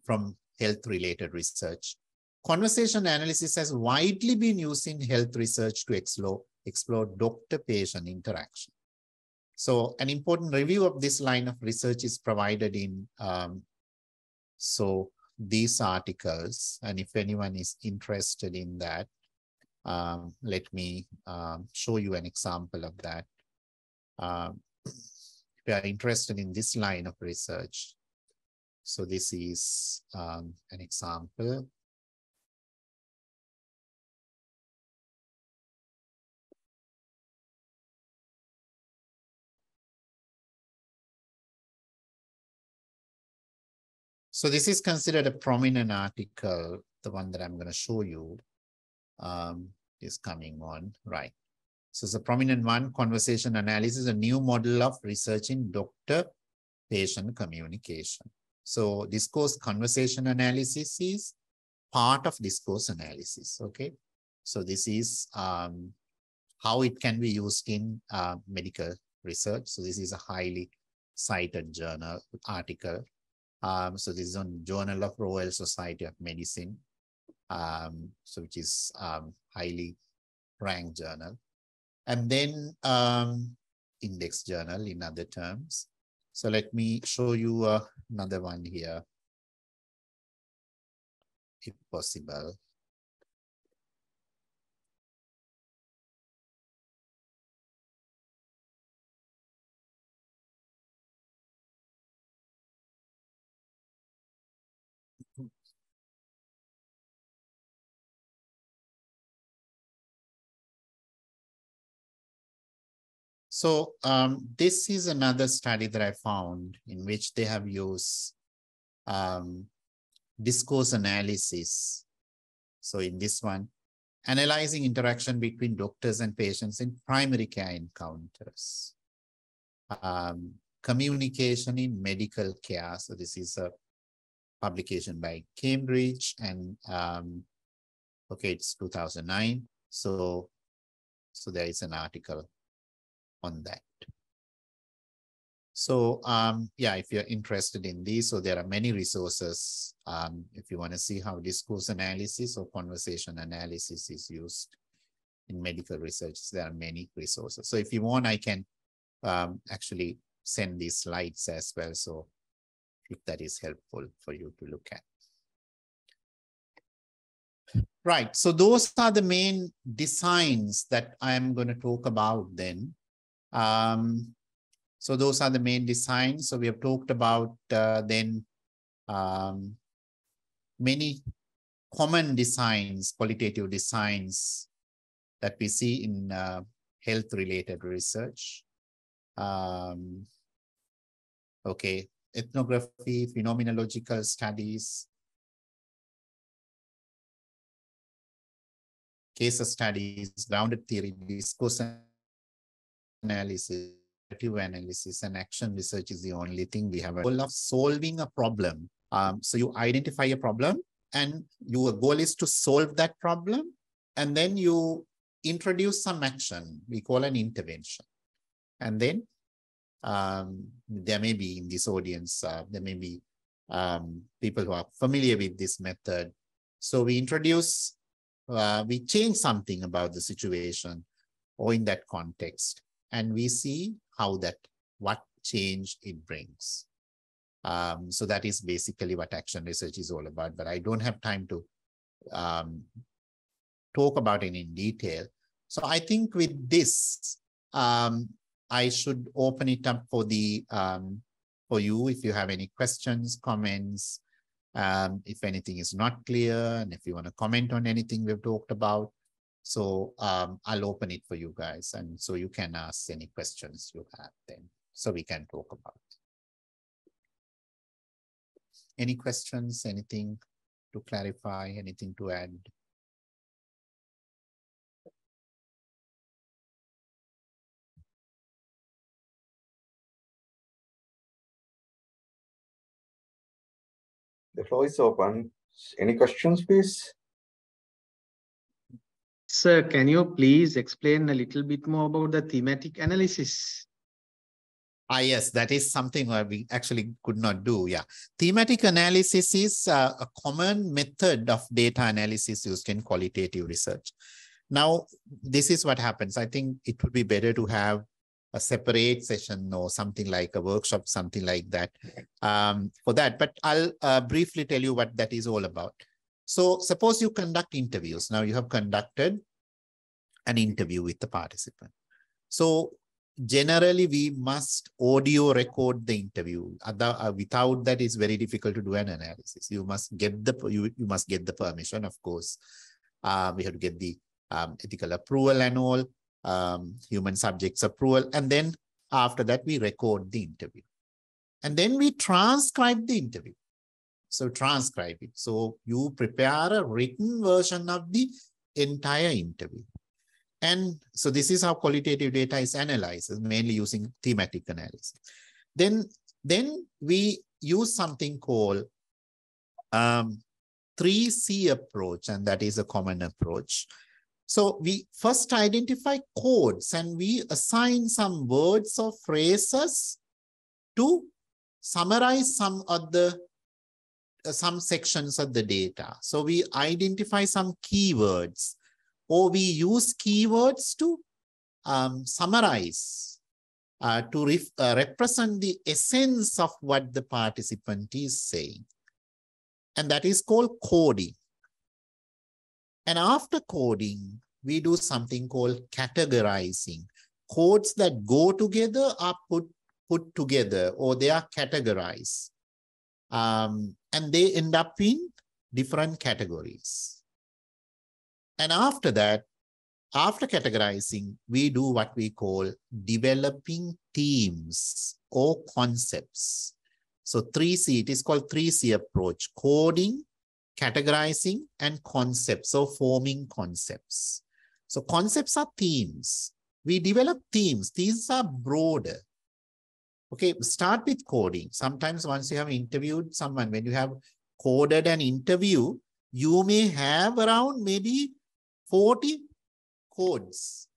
from health-related research. Conversation analysis has widely been used in health research to explore, explore doctor-patient interaction. So an important review of this line of research is provided in um, so these articles. And if anyone is interested in that, um, let me um, show you an example of that. Um, if you are interested in this line of research, so this is um, an example. So this is considered a prominent article, the one that I'm going to show you um, is coming on, right. So it's a prominent one, conversation analysis, a new model of research in doctor-patient communication. So discourse conversation analysis is part of discourse analysis, okay? So this is um, how it can be used in uh, medical research. So this is a highly cited journal article. Um, so this is on Journal of Royal Society of Medicine, um, so which is um, highly ranked journal. And then um, index journal in other terms. So let me show you uh, another one here, if possible. So um, this is another study that I found in which they have used um, discourse analysis. So in this one, analyzing interaction between doctors and patients in primary care encounters. Um, communication in medical care. So this is a publication by Cambridge and um, okay, it's 2009. So, so there is an article on that. So um, yeah, if you're interested in these, so there are many resources. Um, if you want to see how discourse analysis or conversation analysis is used in medical research, there are many resources. So if you want, I can um, actually send these slides as well. So if that is helpful for you to look at. Right, so those are the main designs that I'm going to talk about then. Um, so those are the main designs. So we have talked about uh, then um, many common designs, qualitative designs that we see in uh, health related research. Um, okay, ethnography, phenomenological studies, case studies, grounded theory, discourse analysis, analysis, and action research is the only thing we have a goal of solving a problem. Um, so you identify a problem and your goal is to solve that problem. And then you introduce some action, we call an intervention. And then um, there may be in this audience, uh, there may be um, people who are familiar with this method. So we introduce, uh, we change something about the situation or in that context and we see how that, what change it brings. Um, so that is basically what action research is all about, but I don't have time to um, talk about it in detail. So I think with this, um, I should open it up for the um, for you if you have any questions, comments, um, if anything is not clear, and if you want to comment on anything we've talked about. So um, I'll open it for you guys. And so you can ask any questions you have then. So we can talk about. Any questions, anything to clarify, anything to add? The floor is open. Any questions, please? Sir, can you please explain a little bit more about the thematic analysis? Ah, yes, that is something we actually could not do. Yeah. Thematic analysis is uh, a common method of data analysis used in qualitative research. Now, this is what happens. I think it would be better to have a separate session or something like a workshop, something like that um, for that. But I'll uh, briefly tell you what that is all about. So suppose you conduct interviews. Now you have conducted an interview with the participant. So generally we must audio record the interview. Uh, without that, it's very difficult to do an analysis. You must get the you, you must get the permission, of course. Uh, we have to get the um, ethical approval and all, um, human subjects approval. And then after that, we record the interview. And then we transcribe the interview. So transcribe it. So you prepare a written version of the entire interview. And so this is how qualitative data is analyzed, mainly using thematic analysis. Then, then we use something called um, 3C approach, and that is a common approach. So we first identify codes and we assign some words or phrases to summarize some of the some sections of the data. So we identify some keywords or we use keywords to um, summarize, uh, to uh, represent the essence of what the participant is saying. And that is called coding. And after coding, we do something called categorizing. Codes that go together are put, put together or they are categorized. Um, and they end up in different categories. And after that, after categorizing, we do what we call developing themes or concepts. So 3C, it is called 3C approach, coding, categorizing, and concepts, so forming concepts. So concepts are themes. We develop themes. These are broader. Okay, start with coding. Sometimes once you have interviewed someone, when you have coded an interview, you may have around maybe 40 codes.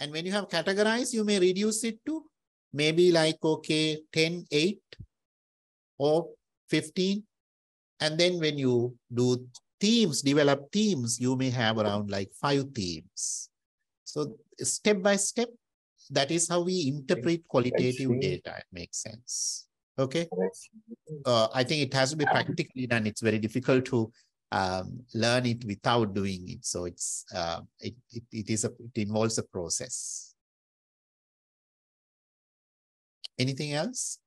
And when you have categorized, you may reduce it to maybe like, okay, 10, 8 or 15. And then when you do themes, develop themes, you may have around like five themes. So step by step, that is how we interpret qualitative data. It makes sense. Okay. Uh, I think it has to be practically done. It's very difficult to um, learn it without doing it. So it's uh, it, it, it is a it involves a process. Anything else?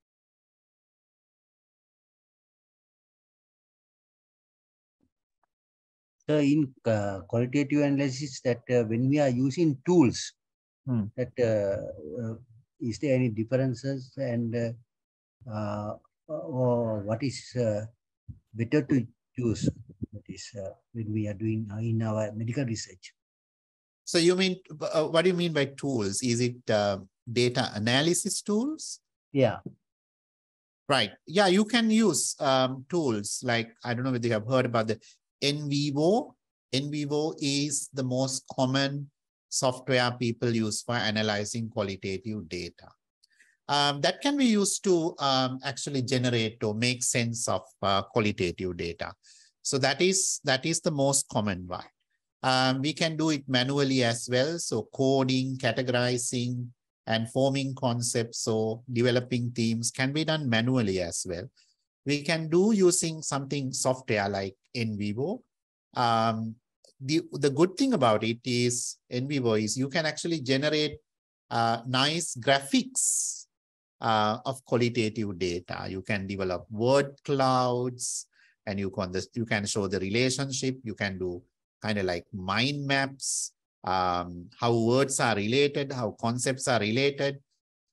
So in uh, qualitative analysis, that uh, when we are using tools, Hmm. that uh, uh, is there any differences and uh, uh, or what is uh, better to use? That is uh, when we are doing in our medical research. So you mean uh, what do you mean by tools? Is it uh, data analysis tools? Yeah. Right. Yeah, you can use um, tools like I don't know whether you have heard about the NVivo. NVivo is the most common software people use for analyzing qualitative data. Um, that can be used to um, actually generate or make sense of uh, qualitative data. So that is that is the most common one. Um, we can do it manually as well. So coding, categorizing, and forming concepts or developing themes can be done manually as well. We can do using something software like NVivo. Um, the, the good thing about it is NVivo is you can actually generate uh, nice graphics uh, of qualitative data. You can develop word clouds and you can, you can show the relationship. You can do kind of like mind maps, um, how words are related, how concepts are related.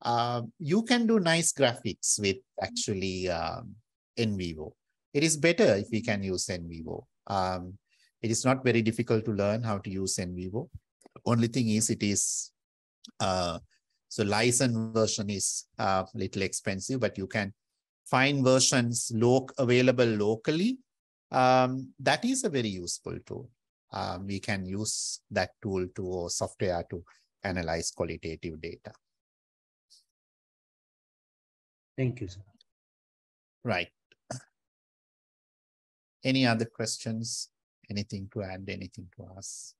Uh, you can do nice graphics with actually um, NVivo. It is better if we can use NVivo. Um, it is not very difficult to learn how to use NVivo. Only thing is it is, uh, so license version is a uh, little expensive, but you can find versions lo available locally. Um, that is a very useful tool. Um, we can use that tool to or software to analyze qualitative data. Thank you, sir. Right. Any other questions? Anything to add, anything to ask?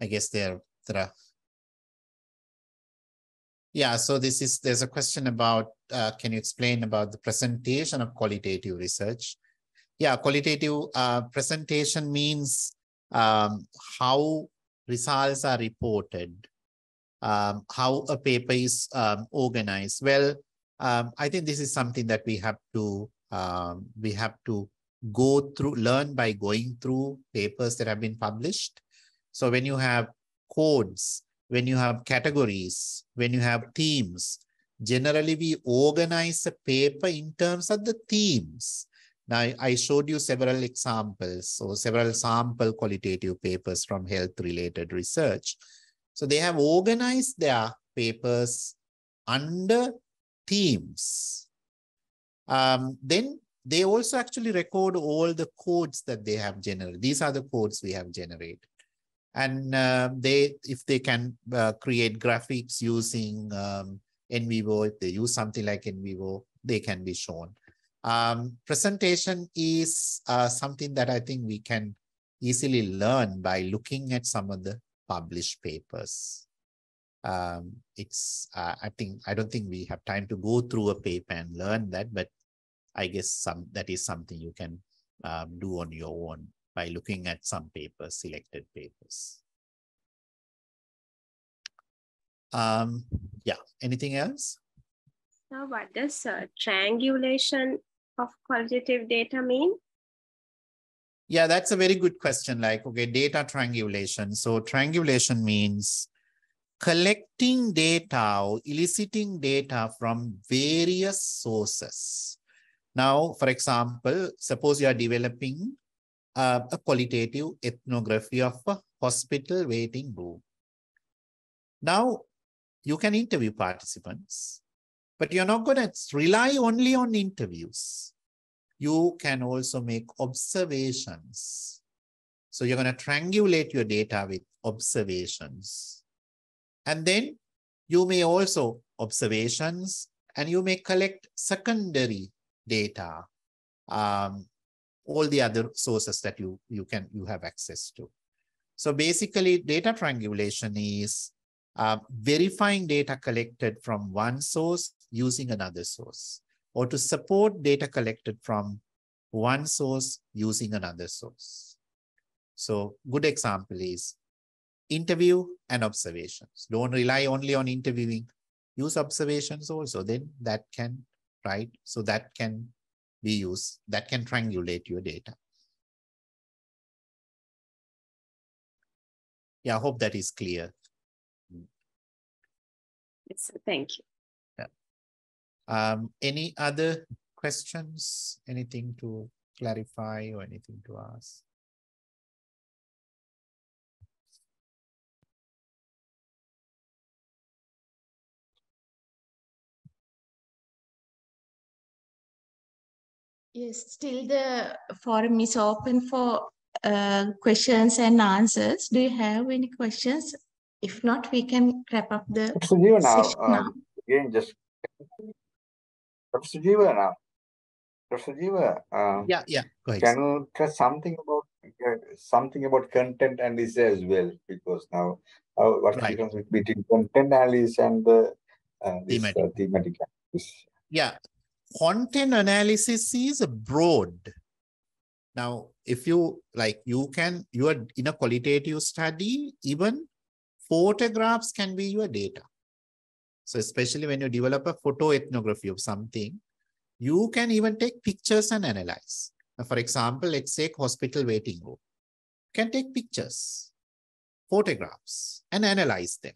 I guess there, there are. Yeah, so this is, there's a question about, uh, can you explain about the presentation of qualitative research? Yeah, qualitative uh, presentation means um, how results are reported, um, how a paper is um, organized. Well, um, I think this is something that we have to um, we have to go through, learn by going through papers that have been published. So when you have codes, when you have categories, when you have themes, generally we organize a paper in terms of the themes. Now, I showed you several examples, or several sample qualitative papers from health-related research. So they have organized their papers under themes. Um, then they also actually record all the codes that they have generated. These are the codes we have generated. And uh, they, if they can uh, create graphics using um, NVivo, if they use something like NVivo, they can be shown. Um, presentation is uh, something that I think we can easily learn by looking at some of the published papers. Um, it's, uh, I think, I don't think we have time to go through a paper and learn that, but I guess some that is something you can um, do on your own by looking at some papers, selected papers. Um, yeah, anything else? Now, what does uh, triangulation of qualitative data mean? Yeah, that's a very good question. Like, okay, data triangulation. So triangulation means collecting data or eliciting data from various sources. Now, for example, suppose you are developing uh, a qualitative ethnography of a hospital waiting room. Now, you can interview participants, but you're not going to rely only on interviews. You can also make observations. So you're going to triangulate your data with observations. And then you may also observations and you may collect secondary data, um, all the other sources that you, you can you have access to. So basically data triangulation is uh, verifying data collected from one source using another source or to support data collected from one source using another source. So good example is interview and observations. Don't rely only on interviewing. Use observations also. Then that can, right? So that can be used, that can triangulate your data. Yeah, I hope that is clear. Yes, thank you. Yeah. Um, any other questions? Anything to clarify or anything to ask? Yes, still the forum is open for uh, questions and answers. Do you have any questions? If not, we can wrap up the Sujeewa now, session uh, now. again, just Dr. Sujeewa now. Dr. Sujeewa, uh, Yeah, yeah, go ahead. can you tell something about uh, something about content analysis as well? Because now, uh, what's the difference between content analysis and the uh, this, Thematic. uh, thematic analysis? Yeah, content analysis is broad. Now, if you like, you can, you are in a qualitative study, even photographs can be your data. So especially when you develop a photo ethnography of something, you can even take pictures and analyze. Now, for example, let's take hospital waiting room. You can take pictures, photographs, and analyze them.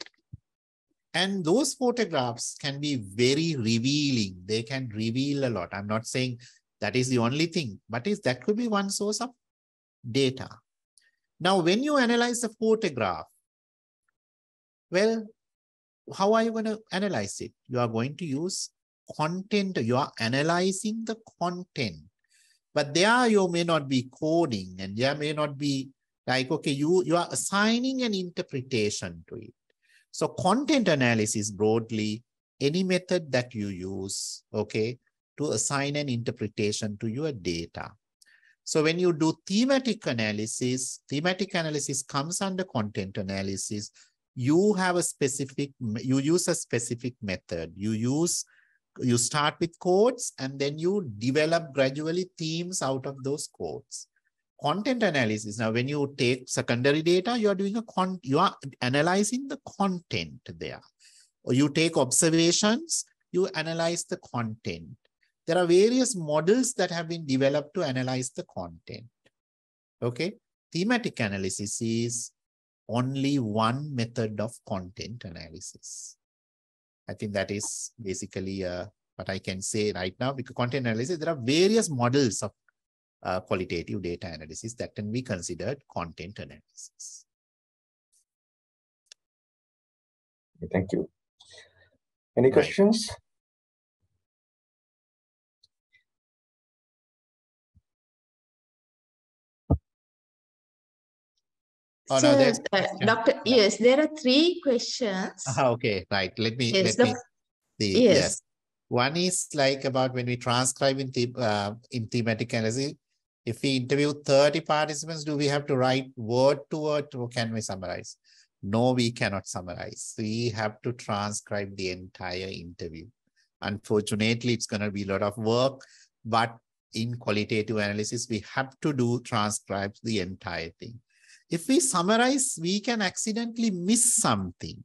And those photographs can be very revealing. They can reveal a lot. I'm not saying that is the only thing, but is that could be one source of data. Now, when you analyze the photograph, well, how are you going to analyze it? You are going to use content. You are analyzing the content. But there you may not be coding and there may not be like, okay, you, you are assigning an interpretation to it. So content analysis broadly, any method that you use, okay, to assign an interpretation to your data. So when you do thematic analysis, thematic analysis comes under content analysis. You have a specific, you use a specific method. You use, you start with codes and then you develop gradually themes out of those codes content analysis. Now, when you take secondary data, you are doing a con, you are analyzing the content there. Or you take observations, you analyze the content. There are various models that have been developed to analyze the content. Okay. Thematic analysis is only one method of content analysis. I think that is basically uh, what I can say right now because content analysis, there are various models of uh, qualitative data analysis that can be considered content analysis. Thank you. Any Right. questions? Oh, no, Sir, there's- uh, yeah. Doctor, yes, there are three questions. Ah, okay, right. Let me, Yes, let me, doc- the, yes. yes. One is like about when we transcribe in the, uh, in thematic analysis. If we interview thirty participants, do we have to write word to word or can we summarize? No, we cannot summarize. We have to transcribe the entire interview. Unfortunately, it's gonna be a lot of work, but in qualitative analysis, we have to do transcribe the entire thing. If we summarize, we can accidentally miss something.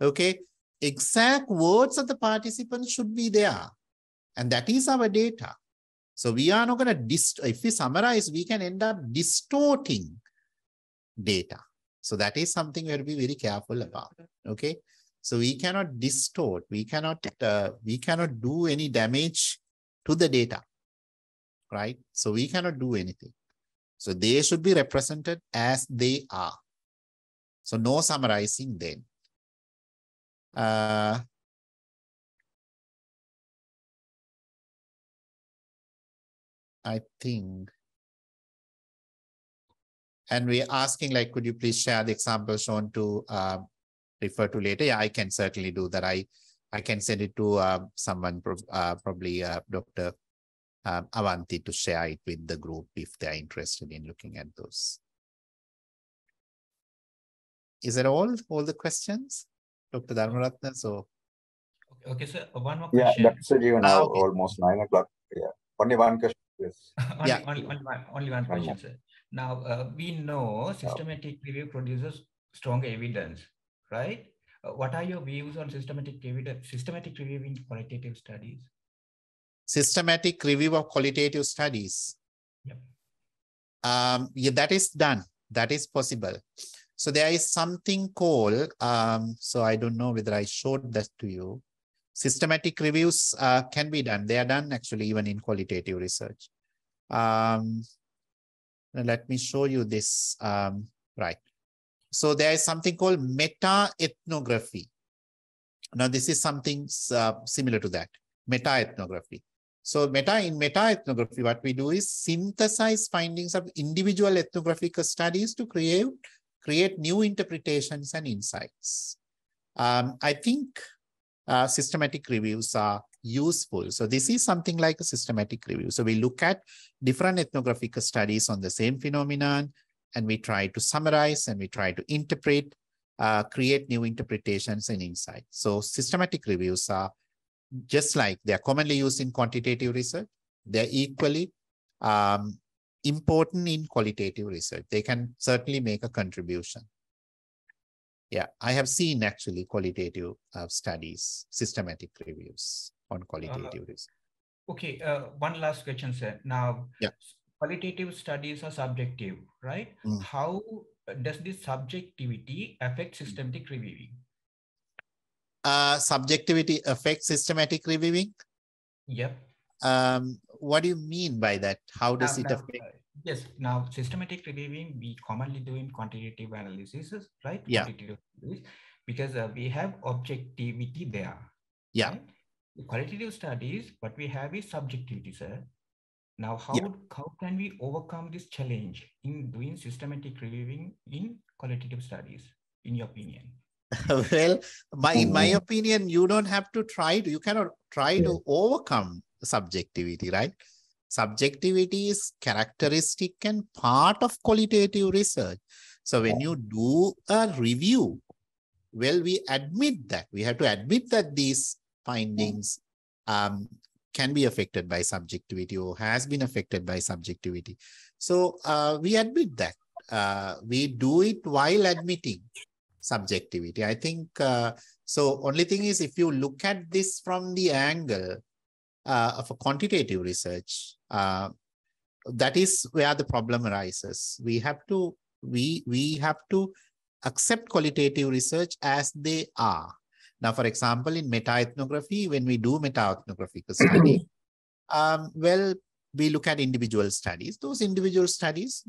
Okay, exact words of the participants should be there. And that is our data. So we are not going to dist if we summarize, we can end up distorting data. So that is something we have to be very careful about. Okay. So we cannot distort, we cannot, uh, we cannot do any damage to the data. Right. So we cannot do anything. So they should be represented as they are. So no summarizing then. Uh, I think. And we're asking like, could you please share the example shown to uh, refer to later? Yeah, I can certainly do that. I I can send it to uh, someone, prob- uh, probably uh, Dr. Uh, Avanti to share it with the group if they're interested in looking at those. Is that all? All the questions? Dr. Dharmaratna, so Okay, sir, one more question. Yeah, question. Dr. Sujeewa, now okay. almost nine o'clock. Yeah, only one question. Yes. [laughs] Only, Yeah. only, only one, only one One question, sir. Now, uh, we know systematic review produces strong evidence, right? Uh, what are your views on systematic evidence, systematic review in qualitative studies? systematic review of qualitative studies. Yep. Um, yeah, that is done. That is possible. So there is something called, um, so I don't know whether I showed that to you. Systematic reviews uh, can be done. They are done actually even in qualitative research. Um, let me show you this. Um, right. So there is something called meta-ethnography. Now this is something uh, similar to that, meta-ethnography. So meta in meta-ethnography, what we do is synthesize findings of individual ethnographic studies to create, create new interpretations and insights. Um, I think uh, systematic reviews are useful. So this is something like a systematic review. So we look at different ethnographic studies on the same phenomenon, and we try to summarize and we try to interpret, uh, create new interpretations and insights. So systematic reviews are just like they're commonly used in quantitative research, they're equally um, important in qualitative research. They can certainly make a contribution. Yeah, I have seen actually qualitative uh, studies, systematic reviews on qualitative research. Okay, uh, one last question, sir. Now, Yeah. qualitative studies are subjective, right? Mm. How does this subjectivity affect systematic reviewing? Uh, subjectivity affects systematic reviewing. Yep. Um, what do you mean by that? How does it affect? Yes, now systematic reviewing, we commonly do in quantitative analysis, right? Yeah. Analysis, Because uh, we have objectivity there. Yeah. right? The qualitative studies, what we have is subjectivity, sir. Now, how, Yeah. how can we overcome this challenge in doing systematic reviewing in qualitative studies, in your opinion? [laughs] well, my in my Mhm. opinion, you don't have to try to, you cannot try to overcome subjectivity, right? Subjectivity is characteristic and part of qualitative research. So when you do a review, well, we admit that. We have to admit that these findings um, can be affected by subjectivity or has been affected by subjectivity. So uh, we admit that. Uh, we do it while admitting subjectivity. I think uh, so. Only thing is, if you look at this from the angle uh, of a quantitative research, uh, that is where the problem arises. We have to we we have to accept qualitative research as they are. Now, for example, in meta-ethnography, when we do meta-ethnographic [clears throat] study, um, well, we look at individual studies. Those individual studies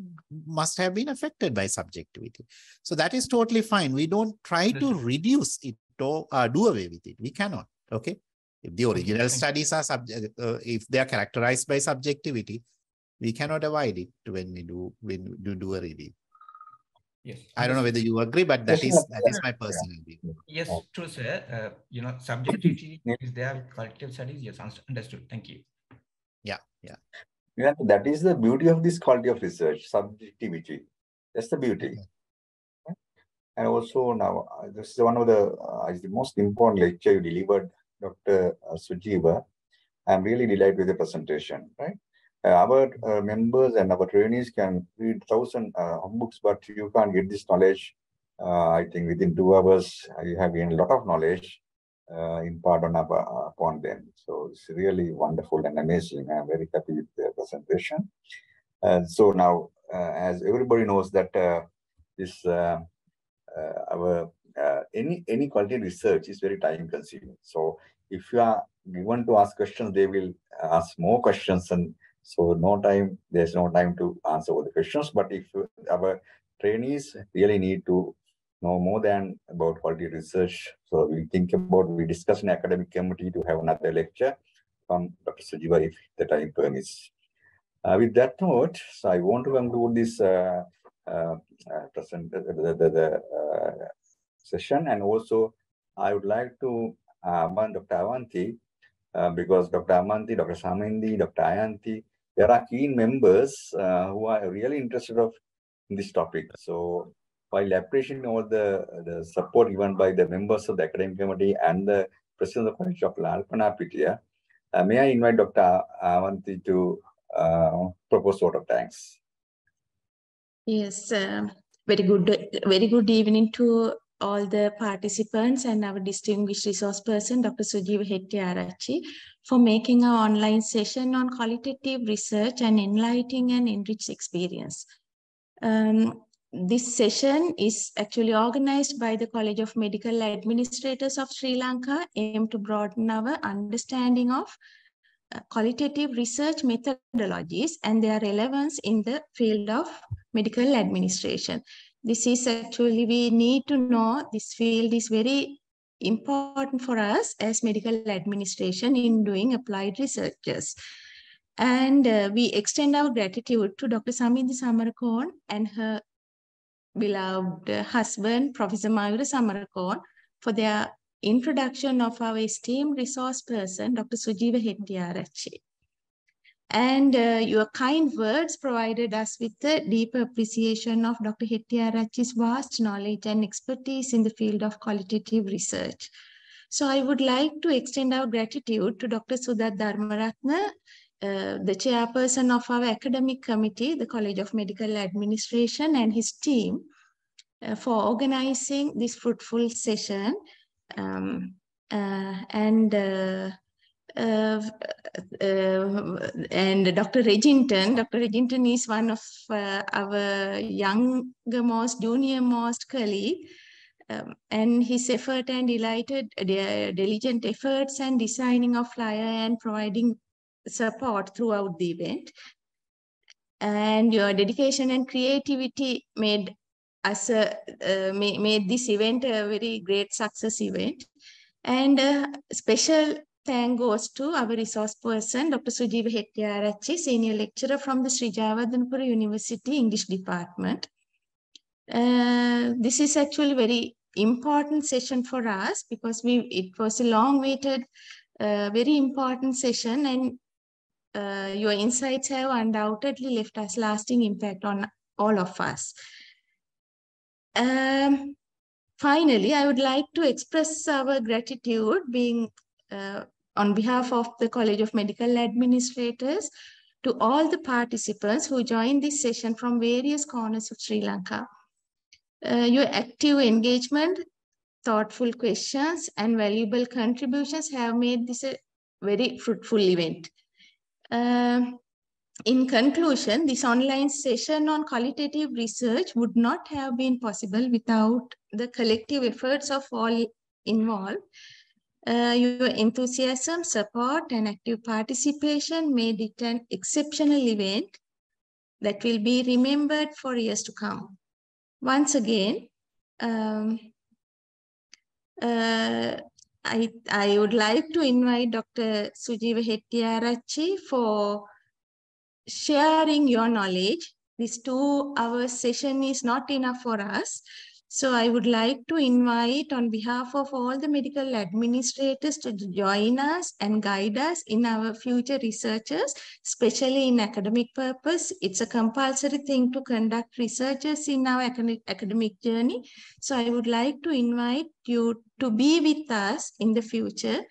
must have been affected by subjectivity. So that is totally fine. We don't try to reduce it or uh, do away with it. We cannot. Okay. If the original thank you. studies are subject, uh, if they are characterized by subjectivity, we cannot avoid it when we do when we do, do a review. Yes. I don't know whether you agree, but that Yes, is yeah. that is my personal view. Yes, true, sir. Uh, you know, subjectivity is there with qualitative studies. Yes, understood. Thank you. Yeah, yeah. Yeah, that is the beauty of this quality of research, subjectivity. That's the beauty. And also now, uh, this is one of the, uh, is the most important lecture you delivered, Dr. Sujeewa. I'm really delighted with the presentation, right? Uh, our uh, members and our trainees can read thousand uh, books, but you can't get this knowledge. Uh, I think within two hours, uh, you have gained a lot of knowledge uh, impart on upon them. So it's really wonderful and amazing. I'm very happy with the presentation. Uh, so now, uh, as everybody knows that uh, this uh, uh, our uh, any any quality research is very time consuming. So if you are given to ask questions, they will ask more questions, and so no time. There's no time to answer all the questions. But if our trainees really need to know more than about quality research, so we think about we discuss in academic committee to have another lecture from Dr. Sujeewa if the time permits. Uh, with that note, so I want to conclude this uh, uh, uh, present the, the, the, the, uh, session, and also I would like to uh, Dr. Avanti uh, because Dr. Avanti, Dr. Samindi, Dr. Ayanti, there are keen members uh, who are really interested of in this topic. So while appreciating all the, the support given by the members of the academic committee and the president of the College of Lalpana Pitya, uh, may I invite Dr. Avanti to uh, propose vote of thanks. Yes, um, very good, very good evening to all the participants and our distinguished resource person, Dr. Sujeewa Hettiarachchi, for making our online session on qualitative research and enlightening and enriched experience. Um, this session is actually organized by the College of Medical Administrators of Sri Lanka, aimed to broaden our understanding of uh, qualitative research methodologies and their relevance in the field of medical administration. This is actually, we need to know this field is very important for us as medical administration in doing applied researches. And uh, we extend our gratitude to Dr. Samindhi Samarakoon and her beloved husband, Professor Mayura Samarakoon, for their introduction of our esteemed resource person, Dr. Sujeewa Hettiarachchi. And uh, your kind words provided us with a deeper appreciation of Dr. Hettiarachchi's vast knowledge and expertise in the field of qualitative research. So I would like to extend our gratitude to Dr. Sudhat Dharmaratna, uh, the chairperson of our academic committee, the College of Medical Administration, and his team uh, for organizing this fruitful session. Um, uh, and uh, uh, uh, and Dr. Regington, Dr. Regington is one of uh, our younger most, junior most colleague. Um, and his effort and delighted, their diligent efforts and designing of flyer and providing support throughout the event. And your dedication and creativity made us a, uh, ma- made this event a very great success event. And uh, special thank goes to our resource person, Dr. Sujeewa Hettiarachchi, senior lecturer from the Sri Jayewardenepura University English Department. Uh, this is actually very important session for us because we it was a long waited, uh, very important session and uh, your insights have undoubtedly left us lasting impact on all of us. Um, finally, I would like to express our gratitude being uh, on behalf of the College of Medical Administrators to all the participants who joined this session from various corners of Sri Lanka. Uh, your active engagement, thoughtful questions, and valuable contributions have made this a very fruitful event. Um, in conclusion, this online session on qualitative research would not have been possible without the collective efforts of all involved. Uh, your enthusiasm, support, and active participation made it an exceptional event that will be remembered for years to come. Once again, um, uh, I, I would like to invite Dr. Sujeewa Hettiarachchi for sharing your knowledge. This two hour session is not enough for us. So I would like to invite on behalf of all the medical administrators to join us and guide us in our future researchers, especially in academic purpose. It's a compulsory thing to conduct researchers in our academic, academic journey. So I would like to invite you to be with us in the future.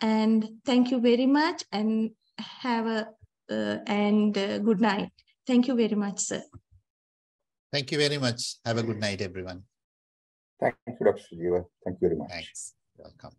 And thank you very much and have a uh, and uh, good night. Thank you very much, sir. Thank you very much. Have a good night, everyone. Thank you, Dr. Sujeewa. Thank you very much. Thanks. Welcome.